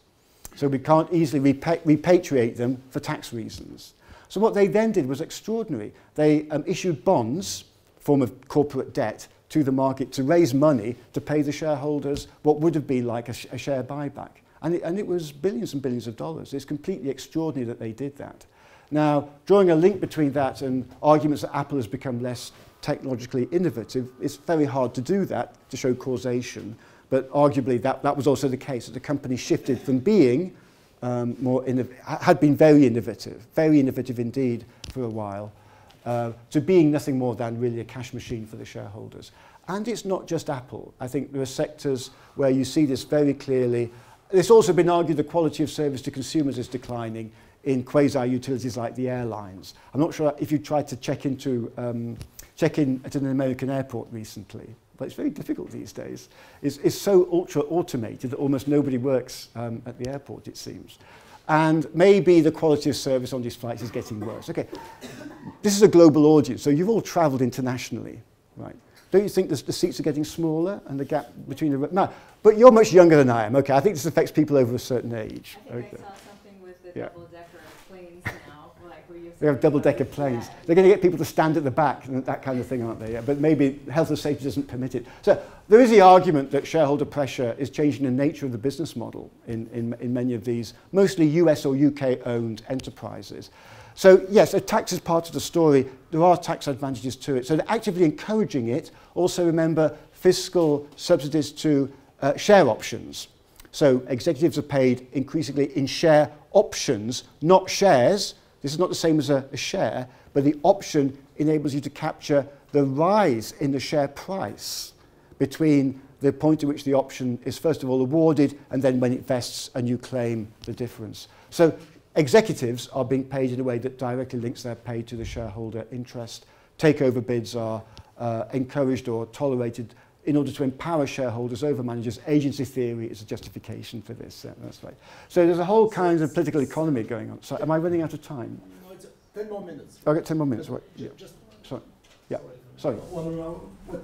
so we can't easily repatriate them for tax reasons. So what they then did was extraordinary. They um, issued bonds, form of corporate debt, to the market to raise money to pay the shareholders what would have been like a, sh a share buyback. And it, and it was billions and billions of dollars. It's completely extraordinary that they did that. Now, drawing a link between that and arguments that Apple has become less technologically innovative, it's very hard to do that to show causation. But arguably, that, that was also the case, that the company shifted from being um, more had been very innovative, very innovative indeed for a while, uh, to being nothing more than really a cash machine for the shareholders. And it's not just Apple. I think there are sectors where you see this very clearly. It's also been argued the quality of service to consumers is declining in quasi-utilities like the airlines. I'm not sure if you tried to check into um, check in at an American airport recently but it's very difficult these days, is, is so ultra-automated that almost nobody works um, at the airport, it seems. And maybe the quality of service on these flights is getting worse. Okay, this is a global audience, so you've all travelled internationally, right? Don't you think the, the seats are getting smaller and the gap between the... No, but you're much younger than I am, okay? I think this affects people over a certain age. I think okay. I saw something with the yeah. double-decker They have double-decker planes. Yeah. They're going to get people to stand at the back and that kind of thing, aren't they? Yeah, but maybe health and safety doesn't permit it. So there is the argument that shareholder pressure is changing the nature of the business model in, in, in many of these, mostly US or UK-owned enterprises. So yes, a tax is part of the story. There are tax advantages to it. So actively encouraging it. Also remember fiscal subsidies to uh, share options. So executives are paid increasingly in share options, not shares, This is not the same as a, a share, but the option enables you to capture the rise in the share price between the point at which the option is first of all awarded and then when it vests and you claim the difference. So executives are being paid in a way that directly links their pay to the shareholder interest. Takeover bids are uh, encouraged or tolerated in order to empower shareholders over managers, agency theory is a justification for this. Uh, that's right. So there's a whole so of political economy going on. So am I running out of time? No, it's 10 more minutes. I've got 10 more minutes, right. Yeah. Just Sorry. Yeah. Sorry. Well, what,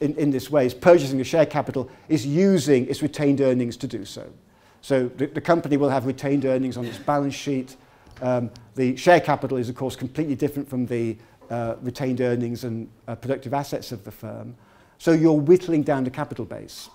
in, in this way, is purchasing the share capital, is using its retained earnings to do so. So the, the company will have retained earnings on its balance sheet. Um, the share capital is, of course, completely different from the uh, retained earnings and uh, productive assets of the firm. So you're whittling down the capital base.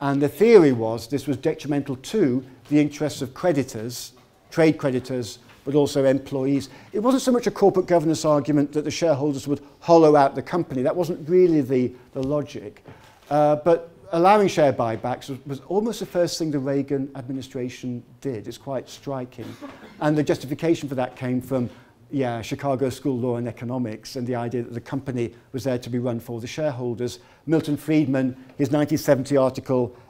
And the theory was this was detrimental to the interests of creditors, trade creditors, but also employees. It wasn't so much a corporate governance argument that the shareholders would hollow out the company. That wasn't really the, the logic. Uh, but allowing share buybacks was, was almost the first thing the Reagan administration did. It's quite striking. And the justification for that came from yeah, Chicago School of Law and Economics and the idea that the company was there to be run for the shareholders. Milton Friedman, his 1970 article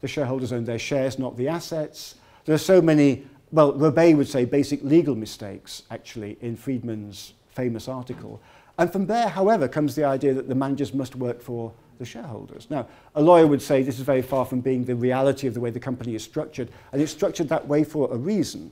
The shareholders own their shares, not the assets. There are so many, well, Robay would say basic legal mistakes, actually, in Friedman's famous article. And from there, however, comes the idea that the managers must work for the shareholders. Now, a lawyer would say this is very far from being the reality of the way the company is structured, and it's structured that way for a reason.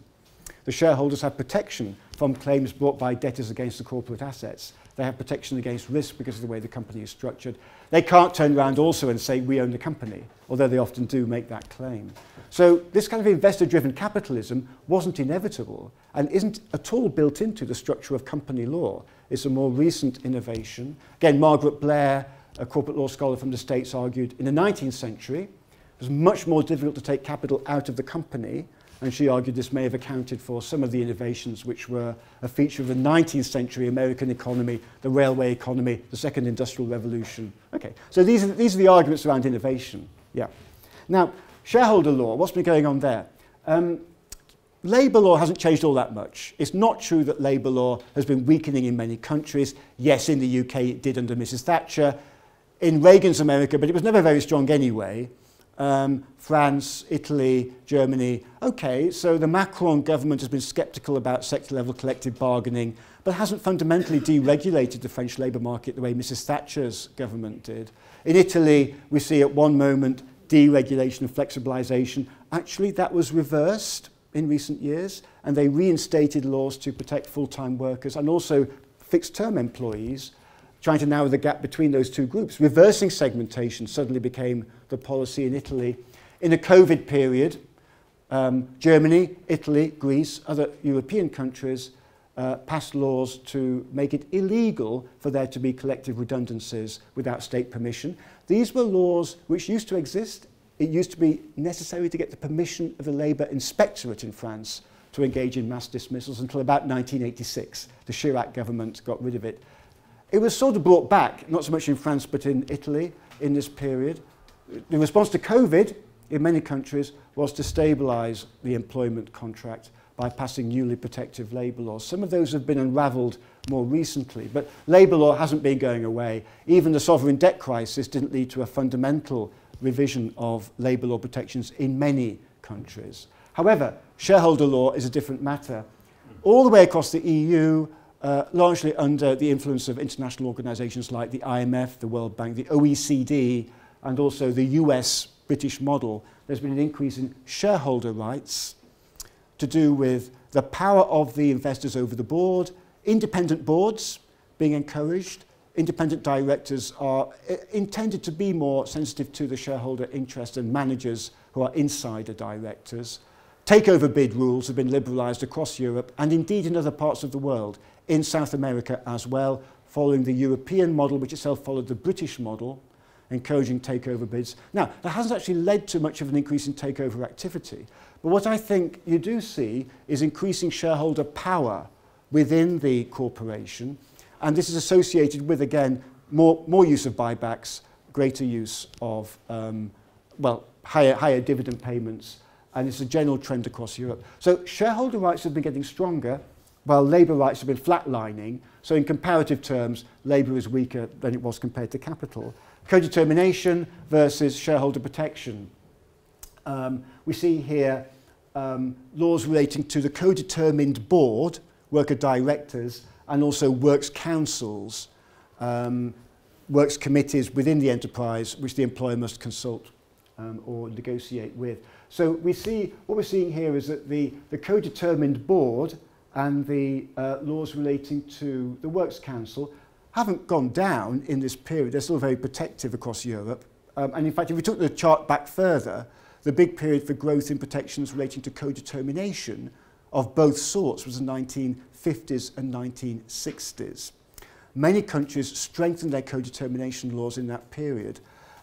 The shareholders have protection from claims brought by debtors against the corporate assets. They have protection against risk because of the way the company is structured. They can't turn around also and say, we own the company, although they often do make that claim. So this kind of investor-driven capitalism wasn't inevitable and isn't at all built into the structure of company law. It's a more recent innovation. Again, Margaret Blair, a corporate law scholar from the States, argued in the 19th century, it was much more difficult to take capital out of the company and she argued this may have accounted for some of the innovations which were a feature of the 19th century American economy, the railway economy, the second industrial revolution. Okay, so these are, these are the arguments around innovation. Yeah. Now, shareholder law, what's been going on there? Um, Labour law hasn't changed all that much. It's not true that labour law has been weakening in many countries. Yes, in the UK it did under Mrs Thatcher, in Reagan's America, but it was never very strong anyway um, France, Italy, Germany. Okay, so the Macron government has been sceptical about sector-level collective bargaining, but hasn't fundamentally deregulated the French labour market the way Mrs Thatcher's government did. In Italy, we see at one moment deregulation and flexibilisation. Actually, that was reversed in recent years, and they reinstated laws to protect full-time workers and also fixed-term employees trying to narrow the gap between those two groups. Reversing segmentation suddenly became the policy in Italy. In the COVID period, um, Germany, Italy, Greece, other European countries uh, passed laws to make it illegal for there to be collective redundancies without state permission. These were laws which used to exist. It used to be necessary to get the permission of the Labour Inspectorate in France to engage in mass dismissals until about 1986. The Chirac government got rid of it It was sort of brought back, not so much in France but in Italy in this period. The response to COVID in many countries was to stabilise the employment contract by passing newly protective labour laws. Some of those have been unravelled more recently, but labour law hasn't been going away. Even the sovereign debt crisis didn't lead to a fundamental revision of labour law protections in many countries. However, shareholder law is a different matter. All the way across the EU, Uh, largely under the influence of international organizations like the IMF, the World Bank, the OECD, and also the US British model, there's been an increase in shareholder rights to do with the power of the investors over the board, independent boards being encouraged, independent directors are uh, intended to be more sensitive to the shareholder interest than managers who are insider directors. Takeover bid rules have been liberalised across Europe and indeed in other parts of the world, in South America as well, following the European model, which itself followed the British model, encouraging takeover bids. Now, that hasn't actually led to much of an increase in takeover activity, but what I think you do see is increasing shareholder power within the corporation, and this is associated with, again, more, more use of buybacks, greater use of, um, well, higher, higher dividend payments, and it's a general trend across Europe. So shareholder rights have been getting stronger, while labour rights have been flatlining, so in comparative terms, labour is weaker than it was compared to capital. Co-determination versus shareholder protection. Um, we see here um, laws relating to the co-determined board, worker directors, and also works councils, um, works committees within the enterprise, which the employer must consult um, or negotiate with. So we see, what we're seeing here is that the, the co-determined board and the uh, laws relating to the Works Council haven't gone down in this period. They're still very protective across Europe. Um, and in fact, if we took the chart back further, the big period for growth in protections relating to co-determination of both sorts was the 1950s and 1960s. Many countries strengthened their co-determination laws in that period.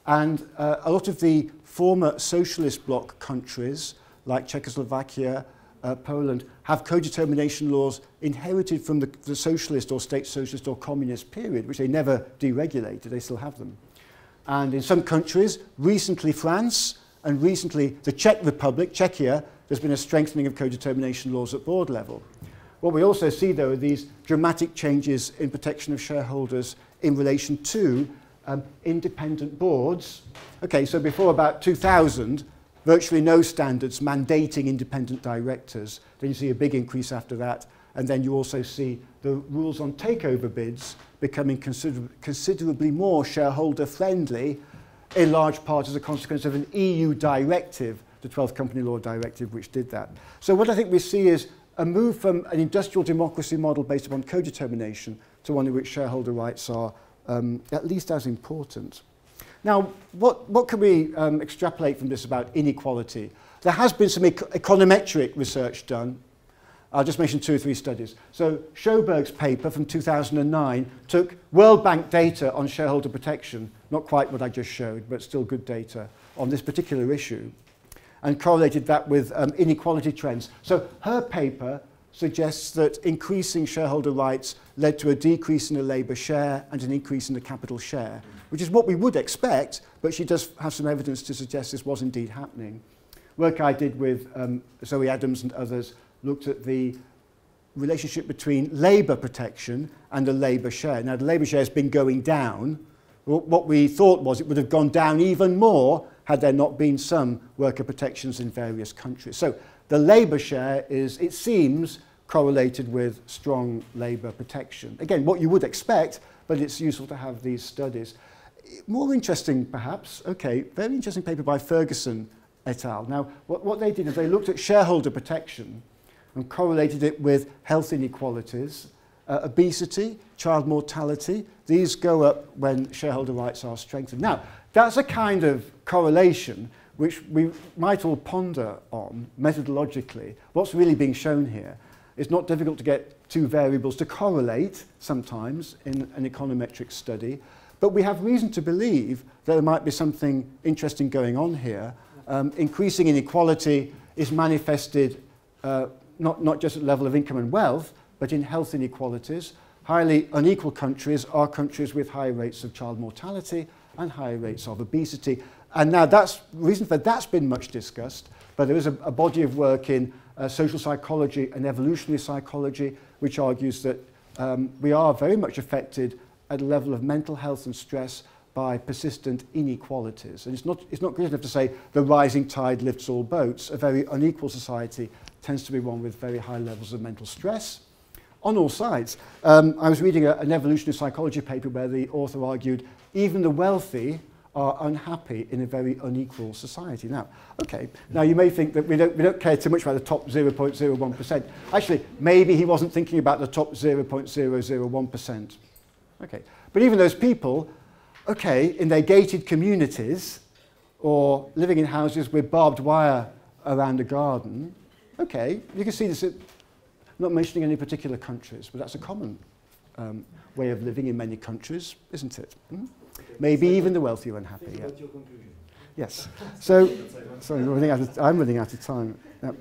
And uh, a lot of the former socialist bloc countries, like Czechoslovakia, uh, Poland have co-determination laws inherited from the, the socialist or state socialist or communist period, which they never deregulated, they still have them. And in some countries, recently France and recently the Czech Republic, Czechia, there's been a strengthening of co-determination laws at board level. What we also see, though, are these dramatic changes in protection of shareholders in relation to um, independent boards. Okay, so before about 2000, virtually no standards mandating independent directors. Then you see a big increase after that. And then you also see the rules on takeover bids becoming consider considerably more shareholder friendly, in large part as a consequence of an EU directive, the 12th Company Law Directive, which did that. So what I think we see is a move from an industrial democracy model based upon co-determination to one in which shareholder rights are um, at least as important. Now, what, what can we um, extrapolate from this about inequality? There has been some e econometric research done. I'll just mention two or three studies. So Schoberg's paper from 2009 took World Bank data on shareholder protection, not quite what I just showed, but still good data on this particular issue, and correlated that with um, inequality trends. So her paper suggests that increasing shareholder rights led to a decrease in the labour share and an increase in the capital share which is what we would expect, but she does have some evidence to suggest this was indeed happening. Work I did with um, Zoe Adams and others looked at the relationship between labour protection and the labour share. Now, the labour share has been going down. What we thought was it would have gone down even more had there not been some worker protections in various countries. So the labour share is, it seems, correlated with strong labour protection. Again, what you would expect, but it's useful to have these studies more interesting perhaps, okay, very interesting paper by Ferguson et al. Now, what, what they did is they looked at shareholder protection and correlated it with health inequalities, uh, obesity, child mortality. These go up when shareholder rights are strengthened. Now, that's a kind of correlation which we might all ponder on methodologically. What's really being shown here? It's not difficult to get two variables to correlate sometimes in an econometric study. But we have reason to believe that there might be something interesting going on here. Um, increasing inequality is manifested uh, not, not just at the level of income and wealth, but in health inequalities. Highly unequal countries are countries with high rates of child mortality and high rates of obesity. And now that's reason for that's been much discussed, but there is a, a body of work in uh, social psychology and evolutionary psychology which argues that um, we are very much affected at a level of mental health and stress by persistent inequalities. And it's not, it's not good enough to say the rising tide lifts all boats. A very unequal society tends to be one with very high levels of mental stress on all sides. Um, I was reading a, an evolutionary psychology paper where the author argued even the wealthy are unhappy in a very unequal society. Now, okay, now you may think that we don't, we don't care too much about the top 0.01%. Actually, maybe he wasn't thinking about the top 0.001%. Okay. But even those people, okay, in their gated communities or living in houses with barbed wire around a garden, okay, you can see this, I'm not mentioning any particular countries, but that's a common um, way of living in many countries, isn't it? Hmm? Maybe so even the wealthy are unhappy. Yeah. Yes. So, sorry, I'm running out of, I'm running out of time. Yep.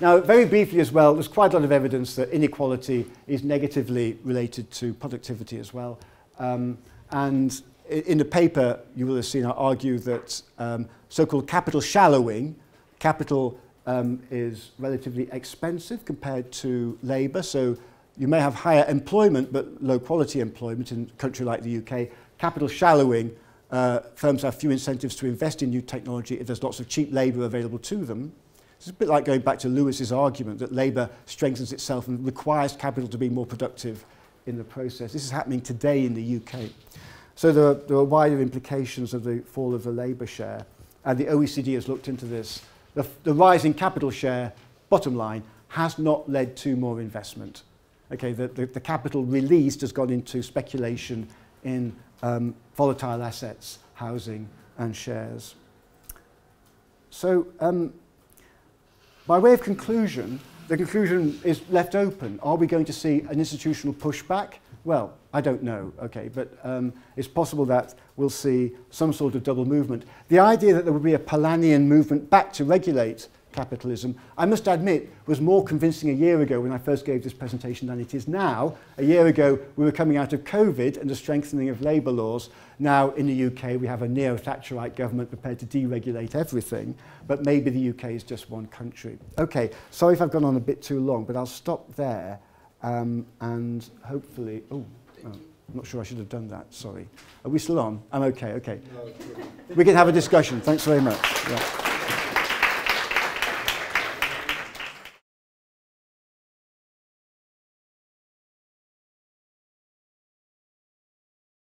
Now, very briefly as well, there's quite a lot of evidence that inequality is negatively related to productivity as well. Um, and in the paper, you will have seen I argue that um, so-called capital shallowing, capital um, is relatively expensive compared to labour. So you may have higher employment, but low quality employment in a country like the UK. Capital shallowing, uh, firms have few incentives to invest in new technology if there's lots of cheap labour available to them. It's a bit like going back to Lewis's argument that labour strengthens itself and requires capital to be more productive in the process. This is happening today in the UK. So there are, there are wider implications of the fall of the labour share, and the OECD has looked into this. The, the rise in capital share, bottom line, has not led to more investment. Okay, the, the, the capital released has gone into speculation in um, volatile assets, housing and shares. So um, By way of conclusion, the conclusion is left open. Are we going to see an institutional pushback? Well, I don't know, okay, but um, it's possible that we'll see some sort of double movement. The idea that there would be a Palanian movement back to regulate capitalism, I must admit, was more convincing a year ago when I first gave this presentation than it is now. A year ago, we were coming out of COVID and the strengthening of labour laws. Now, in the UK, we have a neo-Thatcherite government prepared to deregulate everything, but maybe the UK is just one country. Okay, sorry if I've gone on a bit too long, but I'll stop there um, and hopefully... Oh, oh. I'm not sure I should have done that, sorry. Are we still on? I'm okay, okay. We can have a discussion. Thanks very much. Yeah.